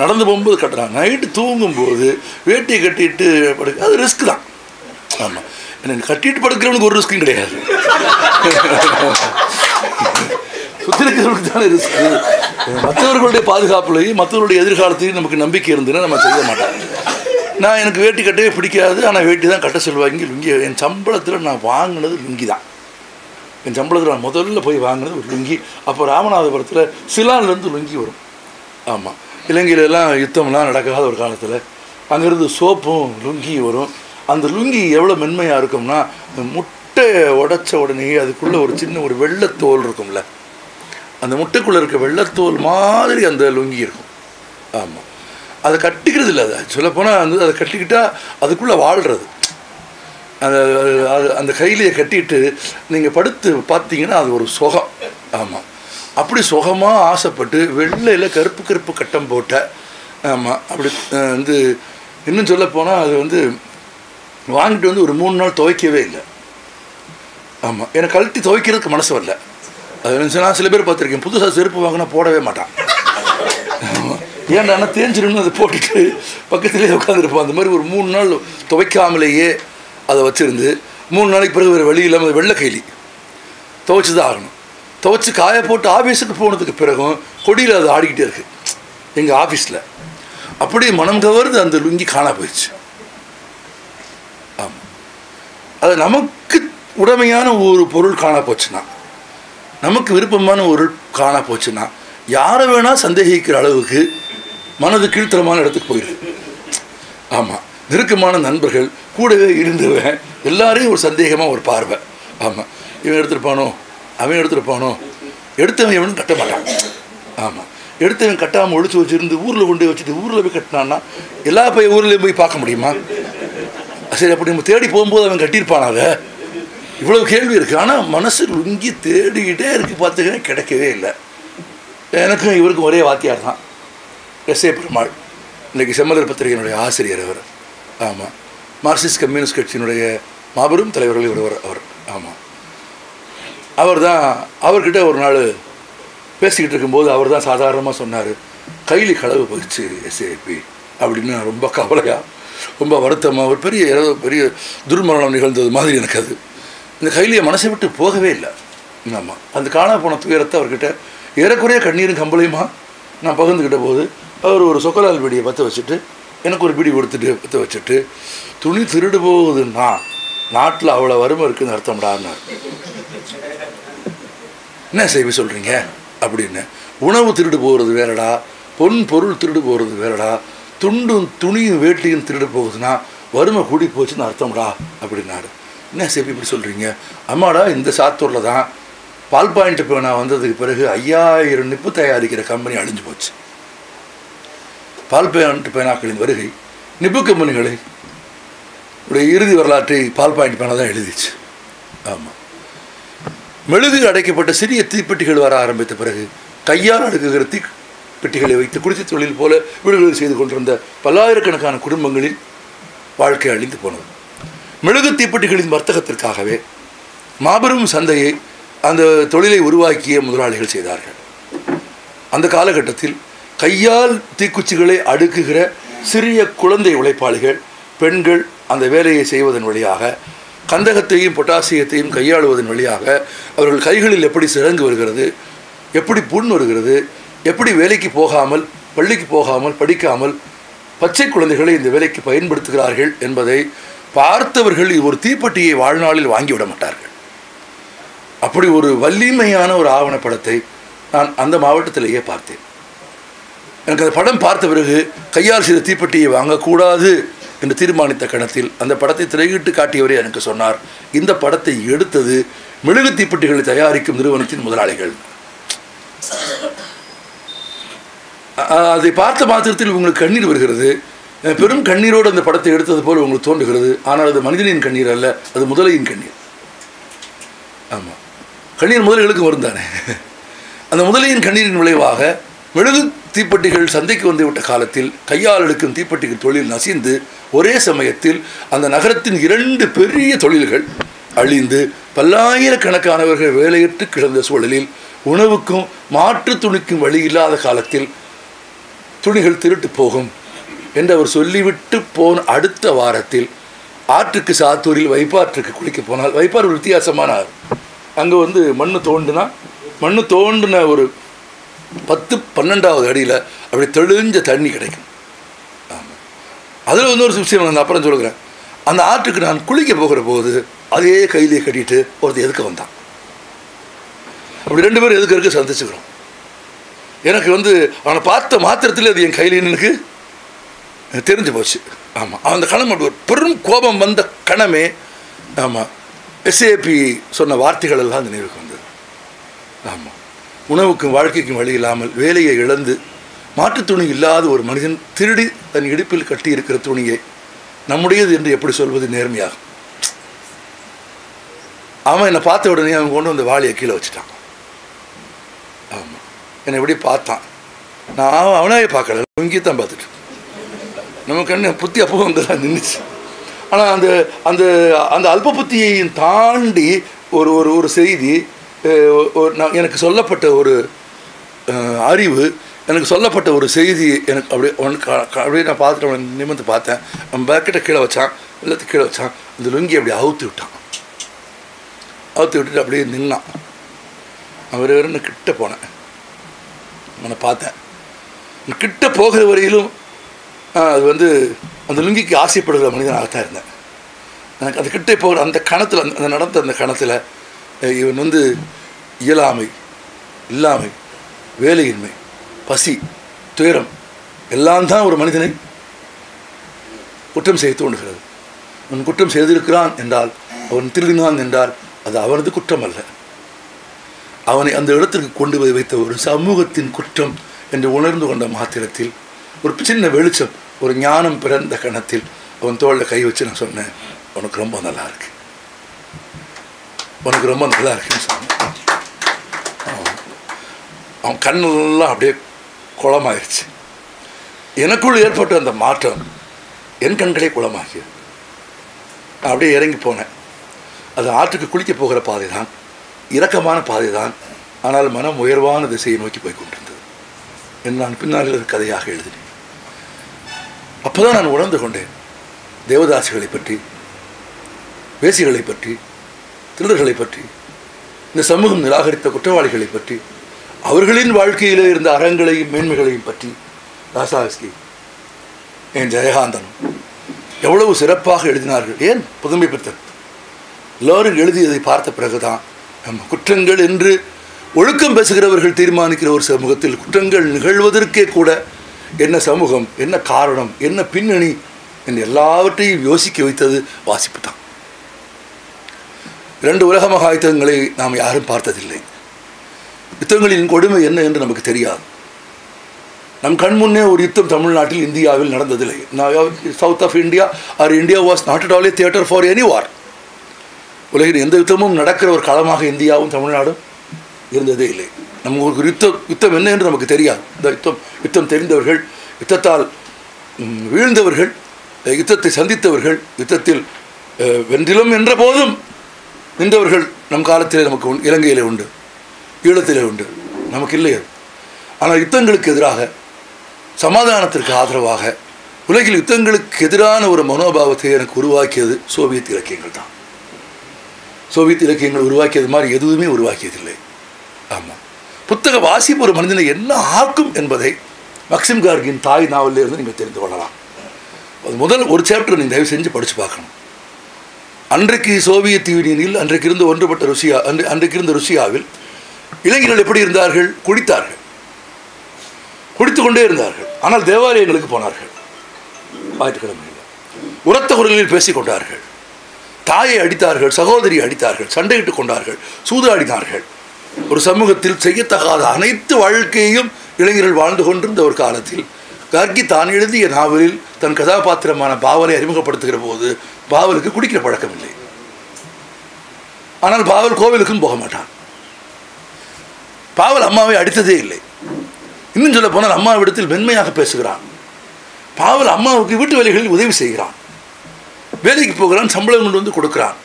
நடந்து போகும்போது கட்டலாம். நைட்டு தூங்கும்போது வேட்டியை கட்டிட்டு படுக்க அது ரிஸ்க் தான். ஆமாம் எனக்கு கட்டிட்டு படுக்கிறவனுக்கு ஒரு ரிஸ்க்கும் கிடையாது. சுற்றி இருக்கிறவனுக்கு தானே ரிஸ்க் மற்றவர்களுடைய பாதுகாப்புலையும் மற்றவர்களுடைய எதிர்காலத்தையும் நமக்கு நம்பிக்கை இருந்ததுன்னா நம்ம செய்ய மாட்டோம். நான் எனக்கு வேட்டி கட்டவே பிடிக்காது ஆனால் வேட்டி தான் கட்ட சொல்லுவாங்க. லுங்கி என் சம்பளத்தில் நான் வாங்கினது லுங்கி தான். என் சம்பளத்தில் நான் முதல்ல போய் வாங்கினது ஒரு லுங்கி. அப்போ ராமநாதபுரத்தில் சிலான்லேருந்து லுங்கி வரும். ஆமாம் இலங்கையில எல்லாம் யுத்தம்லாம் நடக்காத ஒரு காலத்தில் அங்கேருந்து சோப்பும் லுங்கியும் வரும். அந்த லுங்கி எவ்வளோ மென்மையாக இருக்கும்னா முட்டை முட்டையை உடைச்ச உடனே அதுக்குள்ளே ஒரு சின்ன ஒரு வெள்ளைத்தோல் இருக்கும்ல. அந்த முட்டைக்குள்ளே இருக்க வெள்ளைத்தோல் மாதிரி அந்த லுங்கி இருக்கும். ஆமாம் அதை கட்டிக்கிறது இல்லை அதை. சொல்லப்போனால் வந்து அதை கட்டிக்கிட்டால் அதுக்குள்ளே வாழ்கிறது அந்த அது அந்த கையிலேயே கட்டிட்டு நீங்கள் படுத்து பார்த்தீங்கன்னா அது ஒரு சுகம். ஆமாம் அப்படி சுகமாக ஆசைப்பட்டு வெள்ளையில் கருப்பு கருப்பு கட்டம் போட்ட ஆமாம் அப்படி வந்து இன்னும் சொல்லப்போனால் அது வந்து வாங்கிட்டு வந்து ஒரு மூணு நாள் துவைக்கவே இல்லை. ஆமாம் எனக்கு கழட்டி துவைக்கிறதுக்கு மனசு வரல. அது வந்து நான் சில பேர் பார்த்துருக்கேன். புதுசாக செருப்பு வாங்கினா போடவே மாட்டான். ஆமாம். ஏன்டான்னா அதை போட்டுட்டு பக்கத்துலேயே உட்காந்துருப்போம் அந்த மாதிரி ஒரு மூணு நாள் துவைக்காமலேயே அதை வச்சுருந்து மூணு நாளைக்கு பிறகு வேறு வழி இல்லாமல் வெள்ளை கைலி. துவைச்சி தான் ஆகணும். துவைச்சி காய போட்டு ஆஃபீஸுக்கு போனதுக்கு பிறகும் கொடியில் அது ஆடிக்கிட்டே இருக்குது எங்கள் ஆஃபீஸில் அப்படியே மனம் கவர்ந்து அந்த லுங்கி காணா போயிடுச்சு ஆமாம் அது நமக்கு உடமையான ஒரு பொருள் காணா போச்சுன்னா நமக்கு விருப்பமான ஒரு காணா போச்சுன்னா யாரை வேணால் சந்தேகிக்கிற அளவுக்கு மனது கீழ்த்தரமான இடத்துக்கு போயிடுது. ஆமாம் நெருக்கமான நண்பர்கள் கூடவே இருந்தவன் எல்லாரையும் ஒரு சந்தேகமாக ஒரு பார்வை. ஆமாம் இவன் எடுத்திருப்பானோ? அவன் எடுத்திருப்பானோ? எடுத்தவன் எவனும் கட்ட மாட்டான். ஆமாம் எடுத்தவன் கட்டாமல் ஒழிச்சு வச்சுருந்து ஊரில் கொண்டு வச்சுட்டு ஊரில் போய் கட்டினான்னா எல்லா போய் ஊர்லேயும் போய் பார்க்க முடியுமா? சரி அப்படி நம்ம தேடி போகும்போது அவன் கட்டியிருப்பான் அதை இவ்வளவு கேள்வி இருக்குது ஆனால் மனசு லுங்கி தேடிக்கிட்டே இருக்குது பார்த்துக்கவே கிடைக்கவே இல்லை. எனக்கும் இவருக்கும் ஒரே வாத்தியார் தான். எஸ். ஏ. பெருமாள். இன்றைக்கி செம்மலர் பத்திரிகையினுடைய ஆசிரியர் அவர். ஆமாம் மார்க்சிஸ்ட் கம்யூனிஸ்ட் கட்சியினுடைய மாபெரும் தலைவர்கள் ஒருவர் அவர். ஆமாம் அவர் தான் அவர்கிட்ட ஒரு நாள் பேசிக்கிட்டு இருக்கும்போது அவர் தான் சாதாரணமாக சொன்னார் கைலி களவு போயிடுச்சு எஸ்ஏபி அப்படின்னு நான் ரொம்ப கவலையாக ரொம்ப வருத்தமாக ஒரு பெரிய ஏதோ பெரிய துர்மரணம் நிகழ்ந்தது மாதிரி எனக்கு அது. இந்த கைலியை மனசை விட்டு போகவே இல்லை. ஆமாம் அந்த காணா போன துயரத்தை அவர்கிட்ட ஏறக்குறைய கண்ணீரும் கம்பளையுமா நான் பகிர்ந்துக்கிட்ட போது அவர் ஒரு சொக்கலால் பீடியை பற்ற வச்சுட்டு எனக்கு ஒரு பிடி கொடுத்துட்டு பற்ற வச்சுட்டு துணி திருடு போகுதுன்னா நாட்டில் அவ்வளோ வறுமை இருக்குதுன்னு அர்த்தம்டான்னார் என்ன செய்வி சொல்கிறீங்க அப்படின்னு. உணவு திருடு போகிறது வேறடா பொன் பொருள் திருடு போகிறது வேறடா துண்டும் துணியும் வேட்டியும் திருட போகுதுன்னா வறுமை கூடி போச்சுன்னு அர்த்தம்டா அப்படின்னாரு. என்ன சேப்பி இப்படி சொல்கிறீங்க அம்மாடா இந்த சாத்தூரில் தான் பால் பாயிண்ட் பேனா வந்ததுக்கு பிறகு ஐயாயிரம் நிப்பு தயாரிக்கிற கம்பெனி அழிஞ்சு போச்சு. பால் பாயிண்ட் பேனாக்களின் வருகை நிப்பு கம்பெனிகளை உடைய இறுதி வரலாற்றை பால் பாயிண்ட் பேனா தான் எழுதிச்சு. ஆமாம் மெழுகு அடைக்கப்பட்ட சிறிய தீப்பெட்டிகள் வர ஆரம்பித்த பிறகு கையால் அடுக்குகிற தீ பெட்டிகளை வைத்து குடிசை தொழில் போல வீடுகளில் செய்து கொண்டிருந்த பல்லாயிரக்கணக்கான குடும்பங்களில் வாழ்க்கை அழிந்து போனது. மெழுகு தீப்பெட்டிகளின் வர்த்தகத்திற்காகவே மாபெரும் சந்தையை அந்த தொழிலை உருவாக்கிய முதலாளிகள் செய்தார்கள். அந்த காலகட்டத்தில் கையால் தீக்குச்சிகளை அடுக்குகிற சிறிய குழந்தை உழைப்பாளிகள் பெண்கள் அந்த வேலையை செய்வதன் வழியாக கந்தகத்தையும் பொட்டாசியத்தையும் கையாளுவதன் வழியாக அவர்கள் கைகளில் எப்படி சிறங்கு வருகிறது எப்படி புண் வருகிறது எப்படி வேலைக்கு போகாமல் பள்ளிக்கு போகாமல் படிக்காமல் பச்சை குழந்தைகளை இந்த வேலைக்கு பயன்படுத்துகிறார்கள் என்பதை பார்த்தவர்கள் ஒரு தீப்பெட்டியை வாழ்நாளில் வாங்கிவிட மாட்டார்கள். அப்படி ஒரு வலிமையான ஒரு ஆவணப்படத்தை நான் அந்த மாவட்டத்திலேயே பார்த்தேன். எனக்கு அந்த படம் பார்த்த பிறகு கையால் செய்த தீப்பெட்டியை வாங்கக்கூடாது என்று தீர்மானித்த கணத்தில் அந்த படத்தை திரையிட்டு காட்டியவரே எனக்கு சொன்னார் இந்த படத்தை எடுத்தது மெழுகு தீப்பெட்டிகளை தயாரிக்கும் நிறுவனத்தின் முதலாளிகள். அதை பார்த்த மாத்திரத்தில் உங்களுக்கு கண்ணீர் வருகிறது. பெரும் கண்ணீரோடு அந்த படத்தை எடுத்தது போல் உங்களுக்கு தோன்றுகிறது. ஆனால் அது மனிதனின் கண்ணீர் அல்ல அது முதலையின் கண்ணீர். ஆமாம் கண்ணீர் முதலைகளுக்கு வரும் தானே அந்த முதலையின் கண்ணீரின் விளைவாக மெழுகு தீப்பெட்டிகள் சந்தைக்கு வந்துவிட்ட காலத்தில் கையால் எடுக்கும் தீப்பெட்டிகள் தொழில் நசிந்து ஒரே சமயத்தில் அந்த நகரத்தின் இரண்டு பெரிய தொழில்கள் அழிந்து பல்லாயிரக்கணக்கானவர்கள் வேலையிட்டு கிடந்த சூழலில் உணவுக்கும் மாற்று துணிக்கும் வழி இல்லாத காலத்தில் துணிகள் திருட்டு போகும் என்று அவர் சொல்லிவிட்டு போன அடுத்த வாரத்தில் ஆற்றுக்கு சாத்தூரில் வைப்பாற்றுக்கு குளிக்க போனால் வைப்பார் ஒரு வித்தியாசமான ஆறு அங்கே வந்து மண்ணு தோண்டுனா மண் தோண்டின ஒரு பத்து பன்னெண்டாவது அடியில் அப்படி தெளிஞ்ச தண்ணி கிடைக்கும். ஆமாம் அதில் வந்து ஒரு விஷயம் நான் அப்புறம் சொல்கிறேன் அந்த ஆற்றுக்கு நான் குளிக்க போகிற போது அதே கையிலே கட்டிட்டு ஒருத்தர் எதுக்க வந்தான்? அப்படி ரெண்டு பேரும் எதுக்கு இருக்க சந்திச்சுக்கிறோம். எனக்கு வந்து அவனை பார்த்த மாத்திரத்தில் அது என் கையில் எனக்கு தெரிஞ்சு போச்சு. ஆமாம் அந்த கணம் ஒரு பெரும் கோபம் வந்த கணமே ஆமாம் எஸ்ஏபி சொன்ன வார்த்தைகள் எல்லாம் அந்த நினைவுக்கு வந்தது. ஆமாம் உணவுக்கும் வாழ்க்கைக்கும் வழி இல்லாமல் வேலையை இழந்து மாற்றுத் துணி இல்லாத ஒரு மனிதன் திருடி தன் இடுப்பில் கட்டி இருக்கிற துணியை நம்முடையது என்று எப்படி சொல்வது நேர்மையாகும். அவன் என்னை பார்த்த உடனே அவன் கொண்டு வந்து வாளியை கீழே வச்சுட்டான். என்னை எப்படி பார்த்தான். நான் அவனாவே பார்க்கல இங்கே தான் பார்த்துட்டு. நமக்கு என்ன புத்தி அப்போ வந்து தான் நின்றுச்சு ஆனால் அந்த அந்த அந்த அல்ப புத்தியையும் தாண்டி ஒரு ஒரு ஒரு செய்தி ஒரு நான் எனக்கு சொல்லப்பட்ட ஒரு அறிவு எனக்கு சொல்லப்பட்ட ஒரு செய்தி எனக்கு அப்படியே அவனுக்கு அப்படியே நான் பார்த்துட்டு அவனை நிமிர்ந்து பார்த்தேன். அவன் பேக்கெட்டை கீழே வச்சான் எல்லாத்தையும் கீழே வச்சான். அந்த லுங்கி அப்படியே அவுத்து விட்டான். அவுத்து விட்டுட்டு அப்படியே நின்னான். அவர் வேறுன்னு கிட்ட போனேன். நான் பார்த்தேன். கிட்ட போகிற வரையிலும் அது வந்து அந்த லுங்கிக்கு ஆசைப்படுகிற மனிதனாக தான் இருந்தேன். எனக்கு அது கிட்டே போகிற அந்த கணத்தில் அந்த நடந்த அந்த கணத்தில் இவன் வந்து இயலாமை இல்லாமை வேலையின்மை பசி துயரம் எல்லாம் தான் ஒரு மனிதனை குற்றம் செய்ய தோன்றுகிறது அவன் குற்றம் செய்திருக்கிறான் என்றால் அவன் திருடினான் என்றால் அது அவனது குற்றம் அல்ல அவனை அந்த இடத்திற்கு கொண்டு போய் வைத்த ஒரு சமூகத்தின் குற்றம் என்று உணர்ந்து கொண்ட மாத்திரத்தில் ஒரு சின்ன வெளிச்சம் ஒரு ஞானம் பிறந்த கணத்தில் அவன் தோளில் கை வச்சு நான் சொன்னேன் உனக்கு ரொம்ப நல்லா இருக்கு. உனக்கு ரொம்ப நல்லா இருக்குன்னு சொன்னேன். அவன் கண்ணெல்லாம் அப்படியே குளமாயிருச்சு. எனக்குள் ஏற்பட்ட அந்த மாற்றம் என் கண்களே குளமாகியது. நான் அப்படியே இறங்கி போனேன். அது ஆற்றுக்கு குளிக்க போகிற பாதை தான் இரக்கமான பாதை தான் ஆனால் மனம் உயர்வான திசையை நோக்கி போய் கொண்டிருந்தது. என்று நான் பின்னால் ஒரு கதையாக எழுதினேன். அப்போதான் நான் உணர்ந்து கொண்டேன். தேவதாசிகளை பற்றி வேசிகளை பற்றி திருடர்களை பற்றி இந்த சமூகம் நிராகரித்த குற்றவாளிகளை பற்றி அவர்களின் வாழ்க்கையிலே இருந்த அறங்களையும் மேன்மைகளையும் பற்றி தாசாஸ்கி என் ஜெயகாந்தன் எவ்வளவு சிறப்பாக எழுதினார்கள். ஏன்? புதுமை பெற்ற எல்லோரும் எழுதியதை பார்த்த பிறகுதான் நம்ம குற்றங்கள் என்று ஒழுக்கம் பேசுகிறவர்கள் தீர்மானிக்கிற ஒரு சமூகத்தில் குற்றங்கள் நிகழ்வதற்கே கூட என்ன சமூகம் என்ன காரணம் என்ன பின்னணி என்று எல்லாவற்றையும் யோசிக்க வைத்தது வாசிப்பு தான். இரண்டு உலக மகாயுத்தங்களை நாம் யாரும் பார்த்ததில்லை. யுத்தங்களின் கொடுமை என்ன என்று நமக்கு தெரியாது. நம் கண் முன்னே ஒரு யுத்தம் தமிழ்நாட்டில் இந்தியாவில் நடந்ததில்லை. South of India or India was not at all a theatre for any war உலகின் எந்த யுத்தமும் நடக்கிற ஒரு காலமாக இந்தியாவும் தமிழ்நாடும் இருந்ததே இல்லை. நமக்கு ஒரு யுத்தம் யுத்தம் என்ன என்று நமக்கு தெரியாது. இந்த யுத்தம் யுத்தம் தெரிந்தவர்கள் யுத்தத்தால் வீழ்ந்தவர்கள் யுத்தத்தை சந்தித்தவர்கள் யுத்தத்தில் வென்றிலும் என்ற போதும் நின்றவர்கள் நம் காலத்திலே நமக்கு உண் இலங்கையிலே உண்டு ஈழத்திலே உண்டு. நமக்கு இல்லை அது. ஆனால் யுத்தங்களுக்கு எதிராக சமாதானத்திற்கு ஆதரவாக உலகில் யுத்தங்களுக்கு எதிரான ஒரு மனோபாவத்தை எனக்கு உருவாக்கியது சோவியத் இலக்கியங்கள் தான். சோவியத் இலக்கியங்கள் உருவாக்கியது மாதிரி எதுவுமே உருவாக்கியதில்லை. ஆமாம் புத்தக வாசிப்பு ஒரு மனிதனை என்ன ஆக்கும் என்பதை மக்சிம் கார்கின் தாய் நாவலில் இருந்து நீங்கள் தெரிந்து கொள்ளலாம். அது முதல் ஒரு சாப்டர் நீங்கள் தயவு செஞ்சு படித்து பார்க்கணும். அன்றைக்கு சோவியத் யூனியனில் அன்றைக்கு இருந்த ஒன்றுபட்ட ருசியா அன்று அன்றைக்கு இருந்த ருசியாவில் இளைஞர்கள் எப்படி இருந்தார்கள்? குடித்தார்கள். குடித்து கொண்டே இருந்தார்கள். ஆனால் தேவாலயங்களுக்கு போனார்கள். ஞாயிற்றுக்கிழமையில். உரத்த குரலில் பேசிக் கொண்டார்கள் தாயை அடித்தார்கள் சகோதரியை அடித்தார்கள் சண்டையிட்டுக் கொண்டார்கள் சூதாடினார்கள். ஒரு சமூகத்தில் செய்யத்தகாத அனைத்து வாழ்க்கையையும் இளைஞர்கள் வாழ்ந்து கொண்டிருந்த ஒரு காலத்தில் கார்கி தான் எழுதிய நாவலில் தன் கதாபாத்திரமான பாவலை அறிமுகப்படுத்துகிற போது பாவலுக்கு குடிக்கிற பழக்கம் இல்லை. ஆனால் பாவல் கோவிலுக்கும் போக மாட்டான். பாவல் அம்மாவை அடித்ததே இல்லை. இன்னும் சொல்ல போனால் அம்மாவிடத்தில் மென்மையாக பேசுகிறான். பாவல் அம்மாவுக்கு வீட்டு வேலைகளில் உதவி செய்கிறான். வேலைக்கு போகிறான் சம்பளம் கொண்டு வந்து கொடுக்குறான்.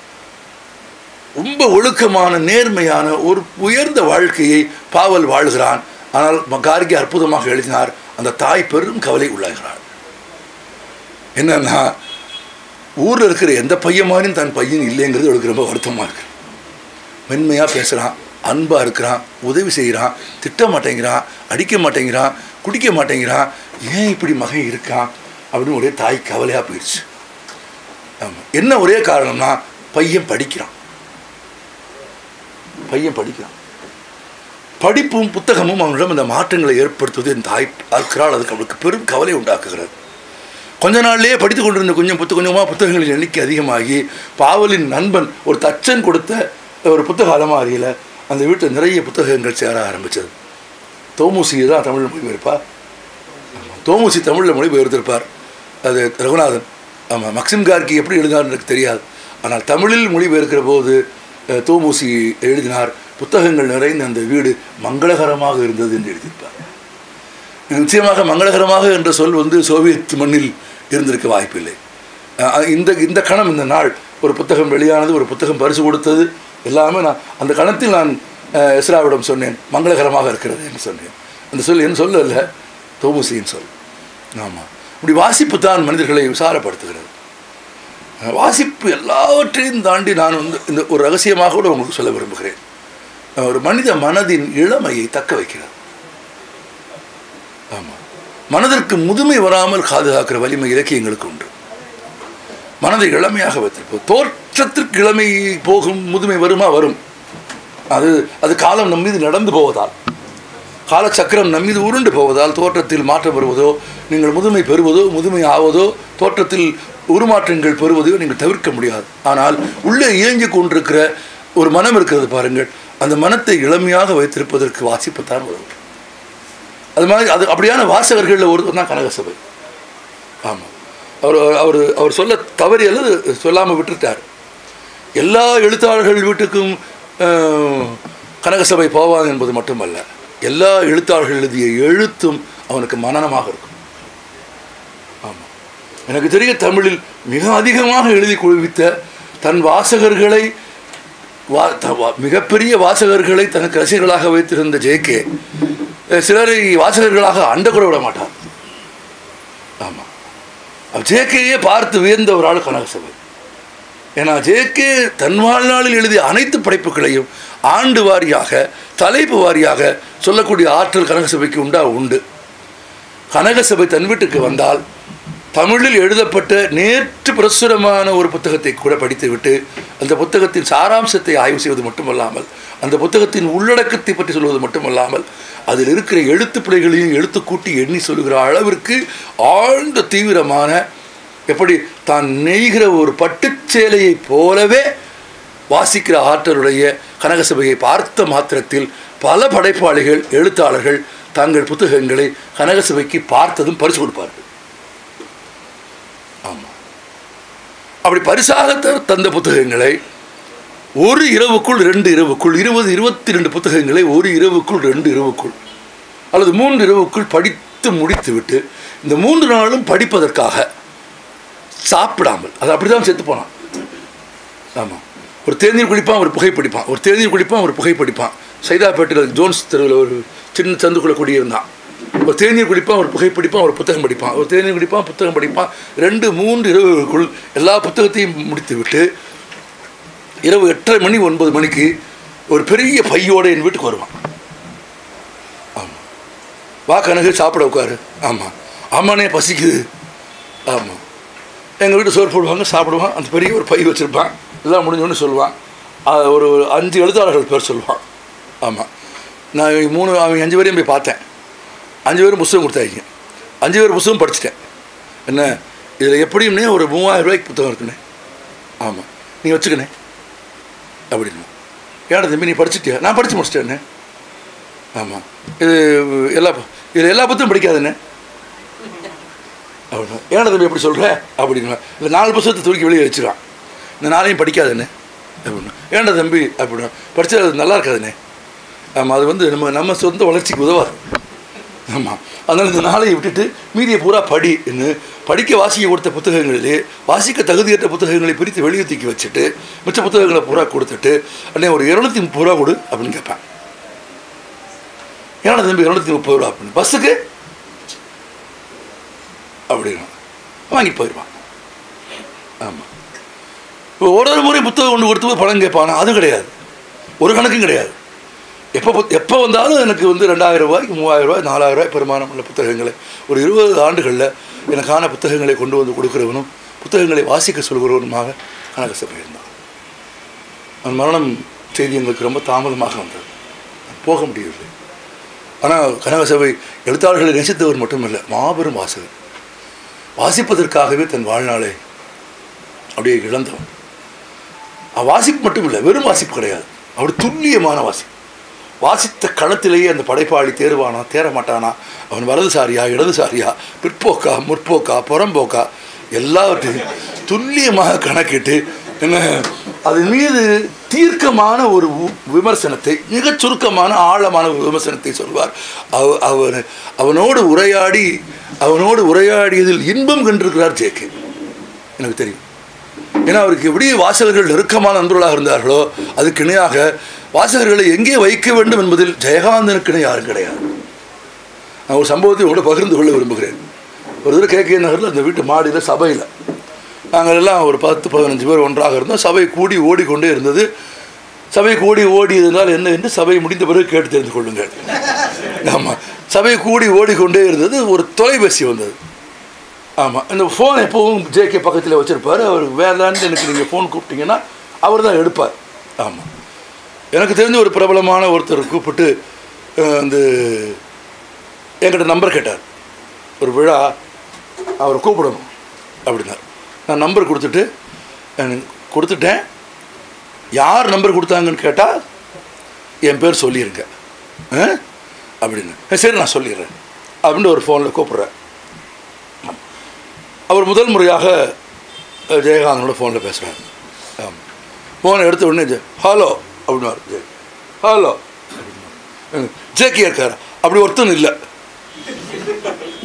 ரொம்ப ஒழுக்கமான நேர்மையான ஒரு உயர்ந்த வாழ்க்கையை பாவல் வாழ்கிறான். ஆனால் கார்கி அற்புதமாக எழுதினார் அந்த தாய் பெரும் கவலை உள்ளாகிறாள். என்னன்னா ஊரில் இருக்கிற எந்த பையன் மாதிரியும் தன் பையன் இல்லைங்கிறது அவளுக்கு ரொம்ப வருத்தமாக இருக்கு. மென்மையாக பேசுகிறான் அன்பாக இருக்கிறான் உதவி செய்கிறான் திட்ட மாட்டேங்கிறான் அடிக்க மாட்டேங்கிறான் குடிக்க மாட்டேங்கிறான் ஏன் இப்படி மகன் இருக்கான் அப்படின்னு ஒரே தாய் கவலையாக போயிடுச்சு. என்ன ஒரே காரணம்னா பையன் படிக்கிறான். பையன் படிக்கிறான். படிப்பும் புத்தகமும் அவனிடம் இந்த மாற்றங்களை ஏற்படுத்துவது என் தாய் பார்க்கிறாள். அதுக்கு அவளுக்கு பெரும் கவலை உண்டாக்குகிறது. கொஞ்ச நாள்லேயே படித்து கொண்டிருந்த கொஞ்சம் புத்த கொஞ்சமாக புத்தகங்களின் எண்ணிக்கை அதிகமாகி பாவலின் நண்பன் ஒரு தச்சன் கொடுத்த ஒரு புத்தக அலமாரியில் அந்த வீட்டில் நிறைய புத்தகங்கள் சேர ஆரம்பித்தது தோமுசி தான் தமிழ் மொழிபெயர்ப்பா தோமுசி தமிழில் மொழிபெயர்த்திருப்பார். அது ரகுநாதன். ஆமாம் மக்சிம் கார்கி எப்படி எழுதினார்னு எனக்கு தெரியாது. ஆனால் தமிழில் மொழிபெயர்க்கிற போது தோமூசி எழுதினார் புத்தகங்கள் நிறைந்த அந்த வீடு மங்களகரமாக இருந்தது என்று எழுதியிருப்பார். நிச்சயமாக மங்களகரமாக என்ற சொல் வந்து சோவியத் மண்ணில் இருந்திருக்க வாய்ப்பில்லை. இந்த இந்த கணம் இந்த நாள் ஒரு புத்தகம் வெளியானது ஒரு புத்தகம் பரிசு கொடுத்தது எல்லாமே நான் அந்த கணத்தில் நான் இஸ்ராவிடம் எஸ்ராவிடம் சொன்னேன் மங்களகரமாக இருக்கிறது என்று சொன்னேன். அந்த சொல் என் சொல்ல அல்ல தோமுசியின் சொல். ஆமாம் இப்படி வாசிப்பு தான் மனிதர்களை விசாரப்படுத்துகிறது. வாசிப்பு எல்லாவற்றையும் தாண்டி நான் வந்து இந்த ஒரு ரகசியமாக கூட உங்களுக்கு சொல்ல விரும்புகிறேன். ஒரு மனித மனதின் இளமையை தக்க வைக்கிறது. ஆமாம் மனதிற்கு முதுமை வராமல் பாதுகாக்கிற வலிமை இலக்கியங்களுக்கு உண்டு. மனதை இளமையாக வைத்திருப்போம் தோற்றத்திற்கு இளமை போகும் முதுமை வருமா? வரும். அது அது காலம் நம் மீது நடந்து போவதால். காலச்சக்கரம் நம் மீது உருண்டு போவதால் தோற்றத்தில் மாற்றம் வருவதோ நீங்கள் முதுமை பெறுவதோ முதுமை ஆவதோ தோற்றத்தில் உருமாற்றங்கள் பெறுவதையோ நீங்கள் தவிர்க்க முடியாது. ஆனால் உள்ளே இயங்கி கொண்டிருக்கிற ஒரு மனம் இருக்கிறது பாருங்கள். அந்த மனத்தை இளமையாக வைத்திருப்பதற்கு வாசிப்புத்தான் உதவும் அது மாதிரி அது அப்படியான வாசகர்களில் ஒருத்தர் தான் கனகசபை. ஆமாம் அவர் அவர் அவர் சொல்ல தவறி அல்லது சொல்லாமல் விட்டுட்டார். எல்லா எழுத்தாளர்கள் வீட்டுக்கும் கனகசபை போவாங்க என்பது மட்டுமல்ல. எல்லா எழுத்தாளர்கள் எழுதிய எழுத்தும் அவனுக்கு மனனமாக இருக்கும். ஆமாம் எனக்கு தெரிய தமிழில் மிக அதிகமாக எழுதி குழுவித்த தன் வாசகர்களை வா- மிகப்பெரிய வாசகர்களை தனக்கு ரசிகர்களாக வைத்திருந்த ஜேகே சிலரை வாசகர்களாக அண்ட கூட விட மாட்டார். ஆமாம் ஜேகேயே பார்த்து வியந்த ஒரு ஆள் கனகசபை. ஏன்னா ஜேகே தன் வாழ்நாளில் எழுதிய அனைத்து படைப்புகளையும் ஆண்டு வாரியாக தலைப்பு வாரியாக சொல்லக்கூடிய ஆற்றல் கனகசபைக்கு உண்டா? உண்டு. கனகசபை தன் வீட்டுக்கு வந்தால் தமிழில் எழுதப்பட்ட நேற்று பிரசுரமான ஒரு புத்தகத்தை கூட படித்துவிட்டு அந்த புத்தகத்தின் சாராம்சத்தை ஆய்வு செய்வது மட்டுமல்லாமல் அந்த புத்தகத்தின் உள்ளடக்கத்தை பற்றி சொல்வது மட்டுமல்லாமல் அதில் இருக்கிற எழுத்து பிழைகளையும் எழுத்து கூட்டி எண்ணி சொல்லுகிற அளவிற்கு ஆழ்ந்த தீவிரமான எப்படி தான் நெய்கிற ஒரு பட்டுச்சேலையைப் போலவே வாசிக்கிற ஆற்றலுடைய கனகசபையை பார்த்த மாத்திரத்தில் பல படைப்பாளிகள் எழுத்தாளர்கள் தங்கள் புத்தகங்களை கனகசபைக்கு பார்த்ததும் பரிசு கொடுப்பார்கள். ஆமாம் அப்படி பரிசாக தந்த புத்தகங்களை ஒரு இரவுக்குள் ரெண்டு இரவுக்குள் இருபது இருபத்தி ரெண்டு புத்தகங்களை ஒரு இரவுக்குள் ரெண்டு இரவுக்குள் அல்லது மூன்று இரவுக்குள் படித்து முடித்துவிட்டு இந்த மூன்று நாளும் படிப்பதற்காக சாப்பிடாமல் அது அப்படிதான் செத்து போனான். ஆமாம் ஒரு தேநீர் குடிப்பான் ஒரு புகைப்பிடிப்பான் ஒரு தேநீர் குடிப்பான் ஒரு புகைப்பிடிப்பான் படிப்பான். சைதாப்பேட்டையில் ஜோன்ஸ் தெருவில் ஒரு சின்ன சந்துக்குள்ளே குடியிருந்தான். ஒரு தேநீர் குடிப்பான் ஒரு புகைப்பிடிப்பான் ஒரு புத்தகம் படிப்பான். ஒரு தேநீர் குடிப்பான் புத்தகம் படிப்பான். ரெண்டு மூன்று இரவுகளுக்குள் எல்லா புத்தகத்தையும் முடித்து விட்டு இரவு எட்டரை மணி ஒன்பது மணிக்கு ஒரு பெரிய பையோட என் வீட்டுக்கு வருவான். ஆமாம் வா சாப்பிட உட்காரு. ஆமாம் ஆமாண்ணே பசிக்குது. ஆமாம் எங்கள் வீட்டு சோறு போடுவாங்க சாப்பிடுவான். அந்த பெரிய ஒரு பை வச்சுருப்பான். இதெல்லாம் முடிஞ்சோன்னு சொல்லுவான். ஒரு ஒரு அஞ்சு எழுத்தாளர்கள் பேர் சொல்லுவான். ஆமாம் நான் இவங்க மூணு அவங்க அஞ்சு பேரையும் போய் பார்த்தேன். அஞ்சு பேரும் புஸ்தகம் கொடுத்தாங்க. அஞ்சு பேர் புஸ்தகம் படிச்சிட்டேன். என்ன? இதில் எப்படியும்னே ஒரு மூவாயிரம் ரூபாய்க்கு புத்தகம் இருக்குண்ணே ஆமாம் நீங்கள் வச்சுக்கண்ணே அப்படின்னு ஏடா தம்பி நீ படிச்சிட்டியா? நான் படித்து முடிச்சிட்டேண்ணே ஆமாம் இது எல்லா இதில் எல்லா புத்தகம் படிக்காதுண்ணே அப்படின்னா ஏன்டா தம்பி எப்படி சொல்கிற அப்படின்னா இல்லை நாலு புத்தகத்தை தூக்கி வெளியே வச்சுருவான். இந்த நாளையும் படிக்காதுண்ணே அப்படின்னா ஏன்டா தம்பி? அப்படின்னா படித்தா அது நல்லா இருக்காதுண்ணே ஆமாம் அது வந்து நம்ம நம்ம சொந்த வளர்ச்சிக்கு உதவாது. ஆமாம் அதனால் இந்த நாளையை விட்டுட்டு மீதியை பூரா படின்னு படிக்க வாசிக்க கொடுத்த புத்தகங்களிலே வாசிக்க தகுதியற்ற புத்தகங்களை பிரித்து வெளியே தூக்கி வச்சுட்டு மிச்ச புத்தகங்களை பூரா கொடுத்துட்டு அண்ணே ஒரு இரநூத்தி முப்பது ரூபா கொடு அப்படின்னு கேட்பேன். ஏன்னா தம்பி இரநூத்தி முப்பது ரூபா அப்படின்னு? பஸ்ஸுக்கு? அப்படின்னு வாங்கி போயிடுவான். ஆமாம் ஒரு ஒரு முறை புத்தகம் கொண்டு கொடுத்து பணம் கேட்பானா? அதுவும் கிடையாது. ஒரு கணக்கும் கிடையாது. எப்போ எப்போ வந்தாலும் எனக்கு வந்து ரெண்டாயிரம் ரூபாய்க்கு மூவாயிரம் ரூபாய் நாலாயிரம் ரூபாய் பெருமானம் உள்ள புத்தகங்களை ஒரு இருபது ஆண்டுகளில் எனக்கான புத்தகங்களை கொண்டு வந்து கொடுக்குறவனும் புத்தகங்களை வாசிக்க சொல்கிறவனுமாக கனகசபை இருந்தான். அவன் மரணம் செய்தி எங்களுக்கு ரொம்ப தாமதமாக வந்தது. போக முடியவில்லை. ஆனால் கனகசபை எழுத்தாளர்களை நேசித்தவர் மட்டுமல்ல மாபெரும் வாசகர். வாசிப்பதற்காகவே தன் வாழ்நாளை அப்படியே இழந்தவன். வாசிப்பு மட்டும் இல்லை வெறும் வாசிப்பு கிடையாது. அவர் துல்லியமான வாசிப்பு. வாசித்த களத்திலேயே அந்த படைப்பாளி தேர்வானா தேர மாட்டானா அவன் வலதுசாரியா இடதுசாரியா? பிற்போக்கா முற்போக்கா புறம்போக்கா? எல்லாவற்றையும் துல்லியமாக கணக்கிட்டு என்ன அதன் மீது தீர்க்கமான ஒரு விமர்சனத்தை மிகச் சுருக்கமான ஆழமான ஒரு விமர்சனத்தை சொல்வார். அவ அவன் அவனோடு உரையாடி அவனோடு உரையாடியதில் இன்பம் கண்டிருக்கிறார் ஜேகே எனக்கு தெரியும். ஏன்னா அவருக்கு எப்படி வாசகர்கள் நெருக்கமான நண்பர்களாக இருந்தார்களோ அதுக்கு இணையாக வாசகர்களை எங்கே வைக்க வேண்டும் என்பதில் ஜெயகாந்தனுக்கு இணை யாரும் கிடையாது. நான் ஒரு சம்பவத்தை உங்களோட பகிர்ந்து கொள்ள விரும்புகிறேன். ஒரு தடவை கே கே நகரில் அந்த வீட்டு மாடியில் சபையில். நாங்கள் எல்லாம் ஒரு பத்து பதினஞ்சு பேர் ஒன்றாக இருந்தோம். சபை கூடி ஓடிக்கொண்டே இருந்தது. சபை கூடி ஓடியதனால் என்ன என்று சபை முடிந்த பிறகு கேட்டு தெரிந்து கொள்ளுங்கள். ஆமாம் சபை கூடி ஓடிக்கொண்டே இருந்தது. ஒரு தொலைபேசி வந்தது. ஆமாம் இந்த ஃபோன் எப்போவும் ஜேகே பக்கத்தில் வச்சுருப்பார். அவர் வேலைன்னு எனக்கு நீங்கள் ஃபோன் கூப்பிட்டீங்கன்னா அவர் தான் எடுப்பார். ஆமாம் எனக்கு தெரிஞ்ச ஒரு பிரபலமான ஒருத்தர் கூப்பிட்டு வந்து என்கிட்ட நம்பர் கேட்டார். ஒரு விழா அவரை கூப்பிடணும் அப்படின்னார். நான் நம்பர் கொடுத்துட்டு எனக்கு கொடுத்துட்டேன். யார் நம்பர் கொடுத்தாங்கன்னு கேட்டால் என் பேர் சொல்லிடுங்க ஆ? அப்படின்னு சரி நான் சொல்லிடுறேன். அப்படின்னு ஒரு ஃபோனில் கூப்பிட்றேன். அவர் முதல் முறையாக ஜெயகாந்தனோட ஃபோனில் பேசுகிறார் ஃபோனை எடுத்த உடனே ஜெய் ஹலோ அப்படின்னு ஜெய் ஹலோ ஜேகே இருக்கார். அப்படி ஒருத்தன் இல்லை.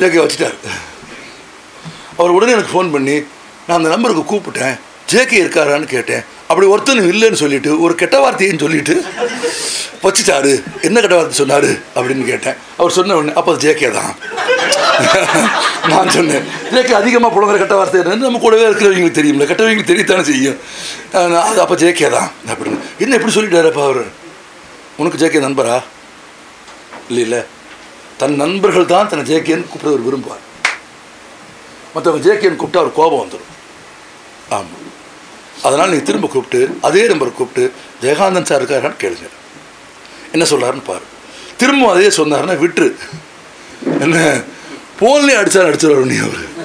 ஜேகே வச்சுட்டார். அவர் உடனே எனக்கு ஃபோன் பண்ணி நான் அந்த நம்பருக்கு கூப்பிட்டேன். ஜேகே இருக்காரான்னு கேட்டேன். அப்படி ஒருத்தன் இல்லைன்னு சொல்லிட்டு ஒரு கெட்ட வார்த்தையும் சொல்லிட்டு வச்சுட்டாரு என்ன கெட்ட வார்த்தை சொன்னார்? அப்படின்னு கேட்டேன். அவர் சொன்ன உடனே அப்போ ஜே ஜேகே தான். நான் சொன்னேன் ஜேகே அதிகமாக புலங்குற கெட்ட வார்த்தை நம்ம கூடவே இருக்கிறவங்களுக்கு தெரியும்ல கெட்டவங்களுக்கு தெரியத்தானே செய்யும். அது அப்போ ஜேகே தான். அப்படின்னு என்ன எப்படி சொல்லிட்டாருப்பா அவர்? உனக்கு ஜேகே நண்பரா? இல்லை இல்லை. தன் நண்பர்கள் தான் தன்னை ஜேகேன்னு கூப்பிடுறவர் விரும்புவார். மற்றவங்க ஜேகேன்னு கூப்பிட்டா அவர் கோபம் வந்துடும் ஆமாம். அதனால் நீங்கள் திரும்ப கூப்பிட்டு அதே நம்பரை கூப்பிட்டு ஜெயகாந்தன் சார் இருக்காரான்னு கேளுங்க. என்ன சொல்கிறாருன்னு பாரு. திரும்ப அதே சொன்னாருன்னா விட்டுரு. என்ன? போன்லேயே அடிச்சாலும் அடிச்சிருவார் நீ அவர்.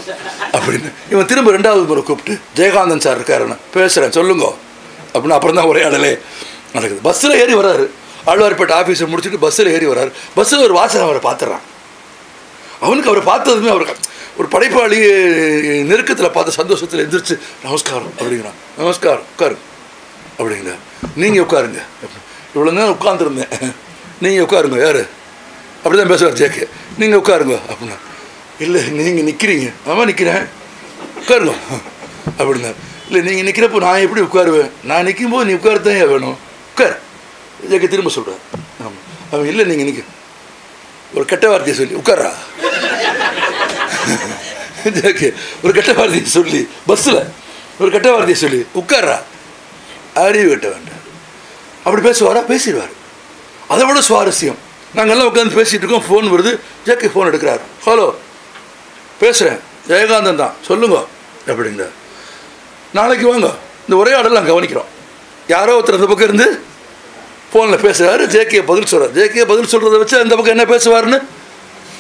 அப்படின்னு. இவன் திரும்ப ரெண்டாவது முறை கூப்பிட்டு ஜெயகாந்தன் சார் இருக்காருன்னு பேசுகிறேன் சொல்லுங்க. அப்படின்னு அப்புறம் தான் ஒரே உரையாடலே நடக்குது. பஸ்ஸில் ஏறி வராரு. ஆழ்வார்பேட்டை ஆஃபீஸை முடிச்சுட்டு பஸ்ஸில் ஏறி வராரு. பஸ்ஸில் ஒரு வாசகம் அவரை பார்த்துறான். அவனுக்கு அவரை பார்த்ததுமே அவருக்கு ஒரு படைப்பாளி நெருக்கத்தில் பார்த்த சந்தோஷத்தில் எந்திரிச்சு நமஸ்காரம் அப்படிங்கிறான். நமஸ்காரம் உட்காரு அப்படிங்களா நீங்கள் உட்காருங்க. இவ்வளோ நேரம் உட்காந்துருந்தேன் நீங்கள் உட்காருங்க. யார்? அப்படி தான் பேசுவார் ஜேக்கே நீங்கள் உட்காருங்க. அப்படின்னா இல்லை நீங்கள் நிற்கிறீங்க ஆமாம் நிற்கிறேன் உட்காருங்க. அப்படின்னா இல்லை நீங்கள் நிற்கிறப்போ நான் எப்படி உட்காருவேன்? நான் நிற்கும்போது நீ உட்காரத்தான் வேணும். உட்கார். ஜேக்கே திரும்ப சொல்கிறேன் ஆமாம் அவன் இல்லை நீங்கள் நிற்க ஒரு கெட்ட வார்த்தையை சொல்லி உட்காரா ஒரு கெட்ட வார்த்தையை சொல்லி பஸ்ஸில் ஒரு கெட்ட வார்த்தையை சொல்லி உட்கார்றா. அறிவு கட்ட வேண்டாம். அப்படி பேசுவாரா? பேசிடுவார். அதை விட சுவாரஸ்யம். நாங்கள் எல்லாம் உட்காந்து பேசிகிட்டு இருக்கோம். ஃபோன் வருது. ஜேகே ஃபோன் எடுக்கிறார். ஹலோ பேசுகிறேன் ஜெயகாந்தன் தான். சொல்லுங்க. அப்படிங்கிறார். நாளைக்கு வாங்க. இந்த உரையாடல் நாங்கள் கவனிக்கிறோம். யாரோ ஒருத்தர் அந்த பக்கம் இருந்து ஃபோனில் பேசுகிறாரு ஜேகே பதில் சொல்கிறார் ஜேகே பதில் சொல்கிறத வச்சு அந்த பக்கம் என்ன பேசுவார்னு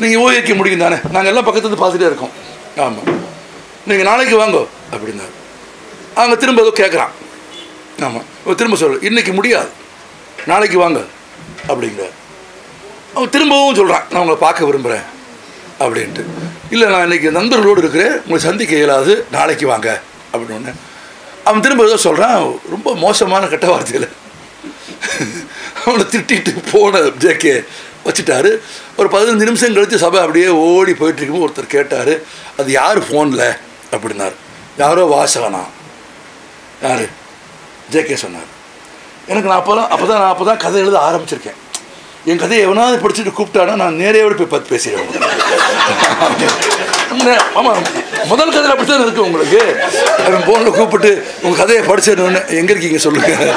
நீங்கள் ஊகிக்க முடியும் தானே நாங்கள் எல்லாம் பக்கத்துலேருந்து பார்த்துட்டே இருக்கோம். ஆமாம் நீங்கள் நாளைக்கு வாங்கோ அப்படின்னாரு. அவங்க திரும்ப ஏதோ கேட்குறான் ஆமாம் இவன் திரும்ப சொல்ல இன்றைக்கி முடியாது. நாளைக்கு வாங்க அப்படிங்கிறார். அவன் திரும்பவும் சொல்கிறான் நான் உங்களை பார்க்க விரும்புகிறேன் அப்படின்ட்டு. இல்லை நான் இன்றைக்கி நண்பர்களோடு இருக்கிறேன். உங்களை சந்திக்க இயலாது. நாளைக்கு வாங்க அப்படின்னு அவன் திரும்ப ஏதோ சொல்கிறான் ரொம்ப மோசமான கெட்ட வார்த்தையில். அவனை திட்டிட்டு போன ஜேகே வச்சுட்டாரு. ஒரு பதினஞ்சு நிமிஷம் கழித்து சபை அப்படியே ஓடி போயிட்டு இருக்கும்போது ஒருத்தர் கேட்டார். அது யார் ஃபோனில் அப்படின்னார். யாரோ வாசகனா? யார்? ஜேகே சொன்னார். எனக்கு நான் அப்போலாம் அப்போ தான் நான் அப்போ தான் கதை எழுத ஆரம்பிச்சிருக்கேன். என் கதையை எவனாவது படிச்சுட்டு கூப்பிட்டானா நான் நேரே போய் பார்த்து பேசிடுவேன். ஆமாம் முதல் கதையில் அப்படித்தான் இருக்கு உங்களுக்கு. அவன் ஃபோனில் கூப்பிட்டு உங்கள் கதையை படிச்சிடணும்னு எங்கே இருக்கீங்க சொல்லுங்கள்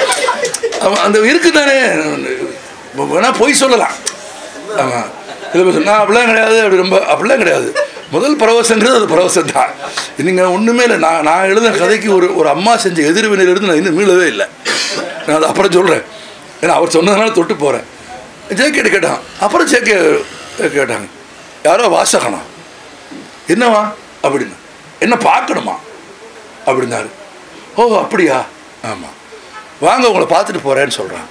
அவன் அந்த இருக்கு தானே வேணா பொய் சொல்லலாம். ஆமா. சில பேர் சொன்னா அப்படிலாம் கிடையாது அப்படி ரொம்ப அப்படிலாம் கிடையாது. முதல் பரவசங்கிறது அது பரவசம் தான் நீங்கள் ஒன்றுமே இல்லை. நான் நான் எழுதின கதைக்கு ஒரு ஒரு அம்மா செஞ்ச எதிர்வினையிலிருந்து நான் இன்னும் மீளவே இல்லை. நான் அதை அப்புறம் சொல்கிறேன் ஏன்னா அவர் சொன்னதுனால தொட்டு போகிறேன் ஜேகேட்டு கேட்டான். அப்புறம் ஜேகே கேட்டாங்க. யாரோ வாசகனா? என்னவா? அப்படின்னு. என்ன பார்க்கணுமா? அப்படின்னாரு. ஓ அப்படியா? ஆமாம் வாங்க உங்களை பார்த்துட்டு போகிறேன்னு சொல்கிறான்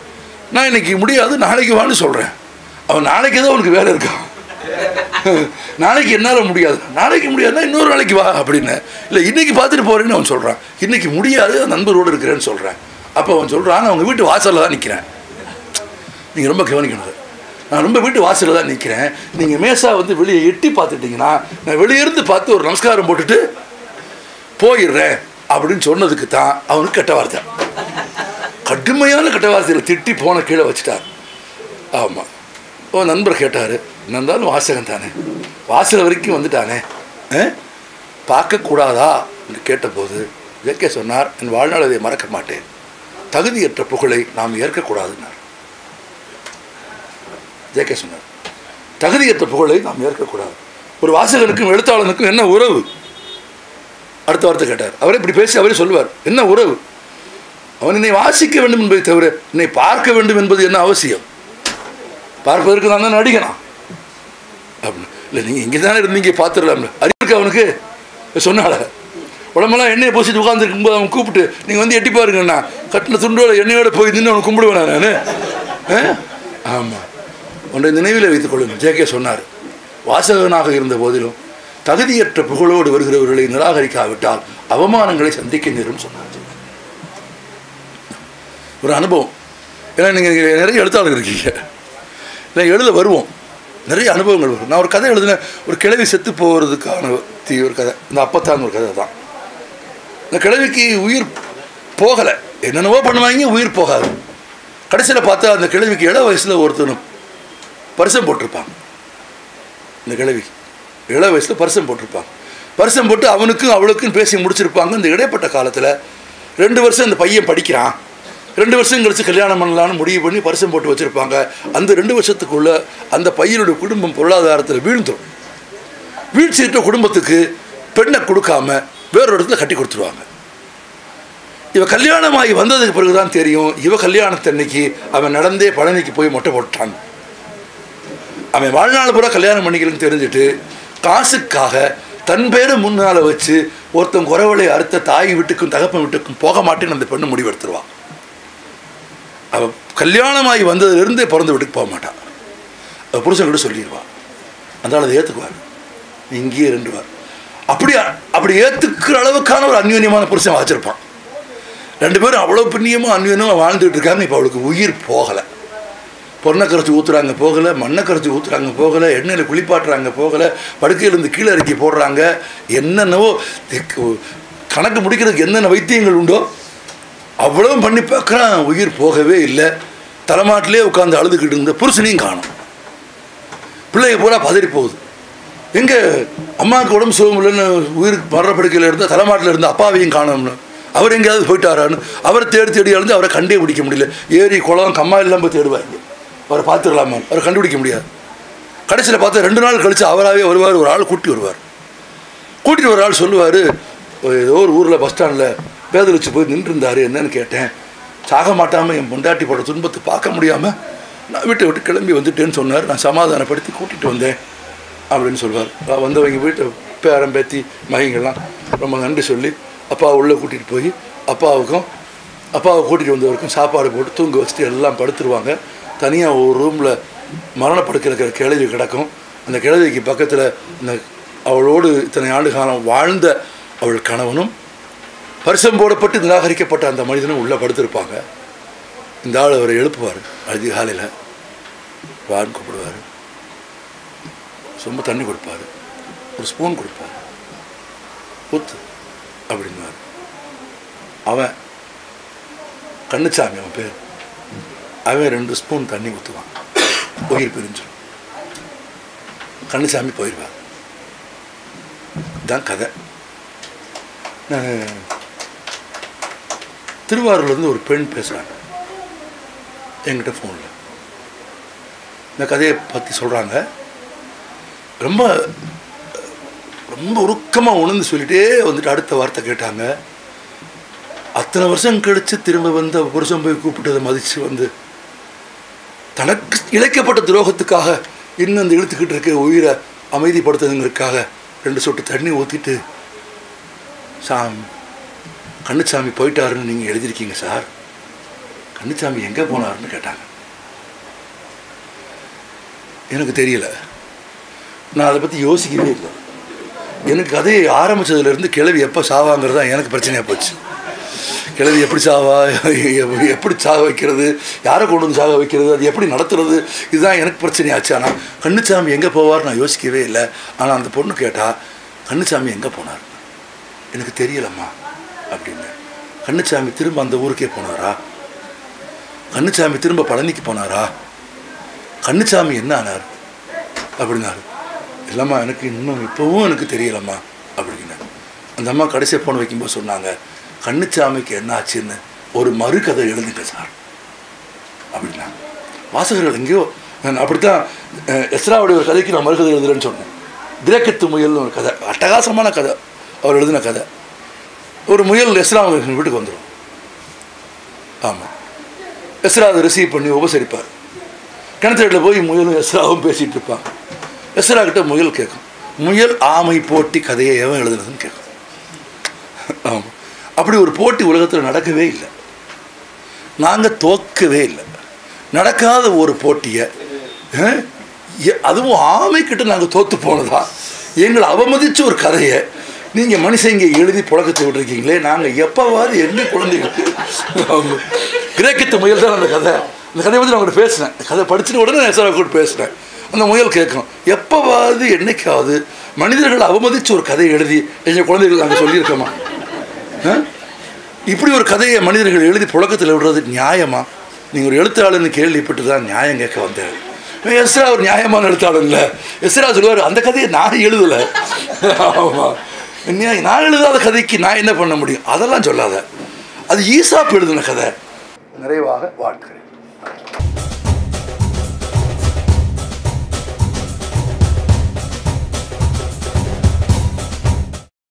நான் இன்னைக்கு முடியாது நாளைக்கு வான்னு சொல்கிறேன் அவன் நாளைக்கு தான் உனக்கு வேலை இருக்கான் நாளைக்கு என்னால் முடியாது. நாளைக்கு முடியாதுன்னா இன்னொரு நாளைக்கு வா அப்படின்னு. இல்லை இன்றைக்கி பார்த்துட்டு போகிறேன்னு அவன் சொல்கிறான் இன்றைக்கி முடியாது நண்பரோடு இருக்கிறேன்னு சொல்கிறேன் அப்போ அவன் சொல்கிறான் நான் வீட்டு வாசலில் தான் நிற்கிறேன் நீங்கள் ரொம்ப கவனிக்கணும் நான் ரொம்ப வீட்டு வாசலில் தான் நிற்கிறேன் நீங்கள் மேசா வந்து வெளியே எட்டி பார்த்துட்டிங்கன்னா நான் வெளியே இருந்து பார்த்து ஒரு நமஸ்காரம் போட்டுட்டு போயிடுறேன் அப்படின்னு சொன்னதுக்கு தான் அவனுக்கு கெட்ட வார்த்தை. கடுமையான கெட்ட திட்டி போன கீழே வச்சுட்டார். ஆமாம் ஓ நண்பர் கேட்டார். என்ன இருந்தாலும் வாசகன் தானே. வாசல் வரைக்கும் வந்துட்டானே. ஆ? பார்க்கக்கூடாதா? என்று கேட்டபோது இயற்கை சொன்னார் என் வாழ்நாள் அதை மறக்க மாட்டேன். தகுதியற்ற புகழை நாம் ஏற்கக்கூடாதுன்னார். ஜேகே சொன்னார் தகுதியற்ற புகழை நாம் ஏற்கக்கூடாது. ஒரு வாசகனுக்கும் எழுத்தாளனுக்கும் என்ன உறவு? அடுத்த வார்த்தை கேட்டார். அவரே இப்படி பேசி அவரே சொல்லுவார் என்ன உறவு? அவன் என்னை வாசிக்க வேண்டும் என்பதை தவிர என்னை பார்க்க வேண்டும் என்பது என்ன அவசியம்? பார்ப்பதற்கு நான் தான் நடிகனா? அப்படின்னு. இல்லை நீங்கள் இங்கே தானே இருந்தீங்க பார்த்துடலாம்ல அறிவு அவனுக்கு சொன்னால உடம்பெல்லாம் எண்ணெயை பூசிட்டு உட்காந்துருக்கும் போது அவன் கூப்பிட்டு நீங்கள் வந்து எட்டி பாருங்கண்ணா கட்டின துண்டோட எண்ணெயோட போய் நின்று அவனை கும்பிடுவேன் நான் ஆமாம் ஒன்றை நினைவில் வைத்துக் கொள்ளுங்கள். ஜே கே சொன்னார் வாசகனாக இருந்த போதிலும் தகுதியற்ற புகழோடு வருகிறவர்களை நிராகரிக்காவிட்டால் அவமானங்களை சந்திக்க நேரும் சொன்னார். ஒரு அனுபவம். ஏன்னா நீங்கள் நிறைய எழுத்தாளர் இருக்கீங்க. இல்லை எழுத வருவோம். நிறைய அனுபவங்கள் வரும். நான் ஒரு கதை எழுதினேன். ஒரு கிழவி செத்து போகிறதுக்கான தீ ஒரு கதை. இந்த அப்பத்தான் ஒரு கதை தான். இந்த கிழவிக்கு உயிர் போகலை. என்னென்னவோ பண்ணுவாங்க உயிர் போகாது. கடைசியில் பார்த்தா அந்த கிழவிக்கு இள வயசில் ஒருத்தனும் பரிசம் போட்டிருப்பாங்க இந்த கிழவி. இள வயசில் பரிசம் போட்டிருப்பாங்க பரிசம் போட்டு அவனுக்கும் அவளுக்கும் பேசி முடிச்சிருப்பாங்க. இந்த இடைப்பட்ட காலத்தில் ரெண்டு வருஷம் இந்த பையன் படிக்கிறான். ரெண்டு வருஷம் கழிச்சு கல்யாணம் பண்ணலான்னு முடிவு பண்ணி பரிசம் போட்டு வச்சுருப்பாங்க. அந்த ரெண்டு வருஷத்துக்குள்ளே அந்த பையனுடைய குடும்பம் பொருளாதாரத்தில் வீழ்ந்துடும் வீழ்ச்சியிட்ட குடும்பத்துக்கு பெண்ணை கொடுக்காம வேறொரு இடத்துல கட்டி கொடுத்துருவாங்க. இவ கல்யாணமாகி வந்ததுக்கு பிறகு தான் தெரியும் இவ கல்யாணத்தன்னைக்கு அவன் நடந்தே பழனிக்கு போய் மொட்டை போட்டான். அவன் வாழ்நாள் பூரா கல்யாணம் பண்ணிக்கலன்னு தெரிஞ்சுட்டு காசுக்காக தன் பேரை முன்னால் வச்சு ஒருத்தன் குறவளை அறுத்த தாய் வீட்டுக்கும் தகப்பன் வீட்டுக்கும் போக மாட்டேன்னு அந்த பெண்ணு முடிவெடுத்துருவான் அவள் கல்யாணமாகி வந்ததுலேருந்தே பிறந்த வீட்டுக்கு போக மாட்டான் அவள் புருஷன்கிட்ட சொல்லிடுவான் அந்த ஆள் அதை ஏற்றுக்குவார் இங்கேயே இருண்டுவார் அப்படி அப்படி ஏற்றுக்கிற அளவுக்கான ஒரு அந்யோன்யமான புருஷன் வச்சுருப்பான். ரெண்டு பேரும் அவ்வளோ புண்ணியமாக அந்யோன்யமாக வாழ்ந்துட்டு இருக்காங்க. இப்போ அவளுக்கு உயிர் போகலை. பொண்ணை கரைச்சி ஊற்றுறாங்க போகலை. மண்ணை கரைச்சி ஊற்றுறாங்க போகலை. எண்ணெயில் குளிப்பாட்டுறாங்க போகலை. படுக்கையிலேருந்து கீழே இறக்கி போடுறாங்க. என்னென்னவோ கணக்கு முடிக்கிறதுக்கு என்னென்ன வைத்தியங்கள் உண்டோ அவ்வளவும் பண்ணி பார்க்குறான். உயிர் போகவே இல்லை. தலைமாட்டிலே உட்காந்து அழுதுகிட்டு இருந்த புருஷனையும் காணும். பிள்ளைங்க பூரா பதறி போகுது. எங்கே அம்மாவுக்கு உடம்பு சுகம் இல்லைன்னு உயிருக்கு மரண படுக்கையில் இருந்தால் தலைமாட்டில் இருந்து அப்பாவையும் காணோம்னு. அவர் எங்கேயாவது போயிட்டாரான்னு அவரை தேடி தேடி அழுந்து அவரை கண்டே பிடிக்க முடியல. ஏரி குளம் கம்மா இல்லாமல் தேடுவாங்க. அவரை பார்த்துக்கலாமா? அவரை கண்டுபிடிக்க முடியாது. கடைசியில் பார்த்தா ரெண்டு நாள் கழித்து அவராகவே வருவார் ஒரு ஆள் கூட்டி வருவார். கூட்டிட்டு ஒரு ஆள் சொல்லுவார் ஏதோ ஒரு ஊரில் பஸ் ஸ்டாண்டில் பேதலிச்சு போய் நின்றுருந்தார் என்னன்னு கேட்டேன். சாக மாட்டாமல் என் பொண்டாட்டி பட துன்பத்தை பார்க்க முடியாமல் நான் வீட்டை விட்டு கிளம்பி வந்துட்டேன்னு சொன்னார். நான் சமாதானப்படுத்தி கூட்டிகிட்டு வந்தேன் அப்படின்னு சொல்வார். வந்தவங்க வீட்டை பேரன் பேத்தி மகங்கள்லாம் ரொம்ப நன்றி சொல்லி அப்பா உள்ளே கூட்டிகிட்டு போய் அப்பாவுக்கும் அப்பாவை கூட்டிகிட்டு வந்தவருக்கும் சாப்பாடு போட்டு தூங்க வச்சுட்டு எல்லாம் படுத்துருவாங்க. தனியாக ஒரு ரூமில் மரணப்படுக்க இருக்கிற கிழவி கிடக்கும். அந்த கிழவிக்கு பக்கத்தில் இந்த அவளோடு இத்தனை ஆண்டு காலம் வாழ்ந்த அவள் கணவனும் பரிசம் போடப்பட்டு நிராகரிக்கப்பட்ட அந்த மனிதனும் உள்ளே படுத்திருப்பாங்க. இந்த ஆள் அவரை எழுப்புவார். அதிகாலையில் வான் கூப்பிடுவார். சும்மா தண்ணி கொடுப்பார். ஒரு ஸ்பூன் கொடுப்பார். ஊத்து அப்படின்னார் அவன் கண்ணுச்சாமி அவன் பேர். அவன் ரெண்டு ஸ்பூன் தண்ணி ஊற்றுவான் உயிர் பிரிஞ்சிடும். கண்ணுசாமி போயிடுவார். தான் கதை. நான் திருவாரூர்லேருந்து ஒரு பெண் பேசுகிறாங்க என்கிட்ட ஃபோனில் இந்த கதையை பற்றி சொல்கிறாங்க ரொம்ப ரொம்ப உருக்கமாக உணர்ந்து சொல்லிகிட்டே வந்துட்டு அடுத்த வார்த்தை கேட்டாங்க. அத்தனை வருஷம் கழித்து திரும்ப வந்து புருஷன் போய் கூப்பிட்டதை மதித்து வந்து தனக்கு இழைக்கப்பட்ட துரோகத்துக்காக இன்னும் அந்த இழுத்துக்கிட்டு இருக்க உயிரை அமைதிப்படுத்துதுங்கிறதுக்காக ரெண்டு சொட்டு தண்ணி ஊற்றிட்டு சாமி கண்ணுச்சாமி போயிட்டாருன்னு நீங்கள் எழுதியிருக்கீங்க சார். கண்ணுச்சாமி எங்கே போனாருன்னு கேட்டாங்க. எனக்கு தெரியல. நான் அதை பற்றி யோசிக்கவே இல்லை. எனக்கு கதையை ஆரம்பித்ததுலேருந்து கிழவி எப்போ சாவாங்கிறது தான் எனக்கு பிரச்சனையாக போச்சு. கிழவி எப்படி சாவா எப்படி- எப்படி சாக வைக்கிறது யாரை கொண்டு வந்து சாக வைக்கிறது அது எப்படி நடத்துறது இதுதான் எனக்கு பிரச்சனையாச்சு. ஆனால் கண்ணுச்சாமி எங்கே போவார் நான் யோசிக்கவே இல்லை. ஆனால் அந்த பொண்ணு கேட்டால் கண்ணுச்சாமி எங்கே போனார்? எனக்கு தெரியலம்மா. அப்படின்னு. கண்ணுச்சாமி திரும்ப அந்த ஊருக்கே போனாரா? கண்ணுச்சாமி திரும்ப பழனிக்கு போனாரா? கண்ணுச்சாமி என்ன ஆனார்? அப்படின்னாரு. இல்லைம்மா எனக்கு இன்னும் இப்போவும் எனக்கு தெரியலம்மா அப்படின்னு அந்த அம்மா கடைசியாக போன வைக்கும்போது சொன்னாங்க கண்ணுச்சாமிக்கு என்ன ஆச்சுன்னு ஒரு மறுகதை எழுதுங்க சார் அப்படின்னா வாசகர்கள் எங்கேயோ நான் அப்படித்தான் எஸ்ராவுடைய ஒரு கதைக்கு நான் மறுகதை எழுதுறேன்னு சொன்னேன். திரக்கத்து முயல்னு ஒரு கதை அட்டகாசமான கதை அவர் எழுதின கதை. ஒரு முயல் எஸ்ரா வீட்டுக்கு வந்துடும் ஆமாம் எஸ்ரா அதை ரிசீவ் பண்ணி உபசரிப்பார். கிணத்துல போய் முயலும் எஸ்ராவும் பேசிகிட்டு இருப்பாங்க எஸ்ரா கிட்ட முயல் கேட்கும். முயல் ஆமை போட்டி கதையை எவன் எழுதுனதுன்னு கேட்கும். ஆமாம் அப்படி ஒரு போட்டி உலகத்தில் நடக்கவே இல்லை. நாங்கள் தோக்கவே இல்லை. நடக்காத ஒரு போட்டியை எ- அதுவும் ஆமைக்கிட்ட நாங்கள் தோற்று போனதா? எங்களை அவமதித்த ஒரு கதையை நீங்கள் மனுஷங்க எழுதி புழக்கத்தை விட்டுருக்கீங்களே நாங்கள் எப்போவாது என்ன குழந்தைகளுக்கு அவங்க கிரேக்கத்து முயல் தான் அந்த கதை. அந்த கதையை பற்றி நான் உங்கள்கிட்ட பேசினேன். கதை படிச்சுட்டு உடனே நான் சார் கூட பேசினேன். அந்த முயல் கேட்கும் எப்போவாது என்னைக்காவது மனிதர்களை அவமதித்து ஒரு கதையை எழுதி எங்கள் குழந்தைகள் நாங்கள் சொல்லியிருக்கோமா? ஆ? இப்படி ஒரு கதையை மனிதர்கள் எழுதி புழக்கத்தில் விடுறது நியாயமா? நீங்கள் ஒரு எழுத்தாளர்னு கேள்விப்பட்டு தான் நியாயம் கேட்க வந்தேன். எஸ்ரா ஒரு நியாயமான எழுத்தாளர் இல்லை எஸ்ரா சொல்லுவார் அந்த கதையை நான் எழுதலை. ஆமாம் நான் எழுதாத கதைக்கு நான் என்ன பண்ண முடியும்? அதெல்லாம் சொல்லாத. அது ஈசாப் எழுதின கதை. நிறைவாக வாழ்க்கிறேன்.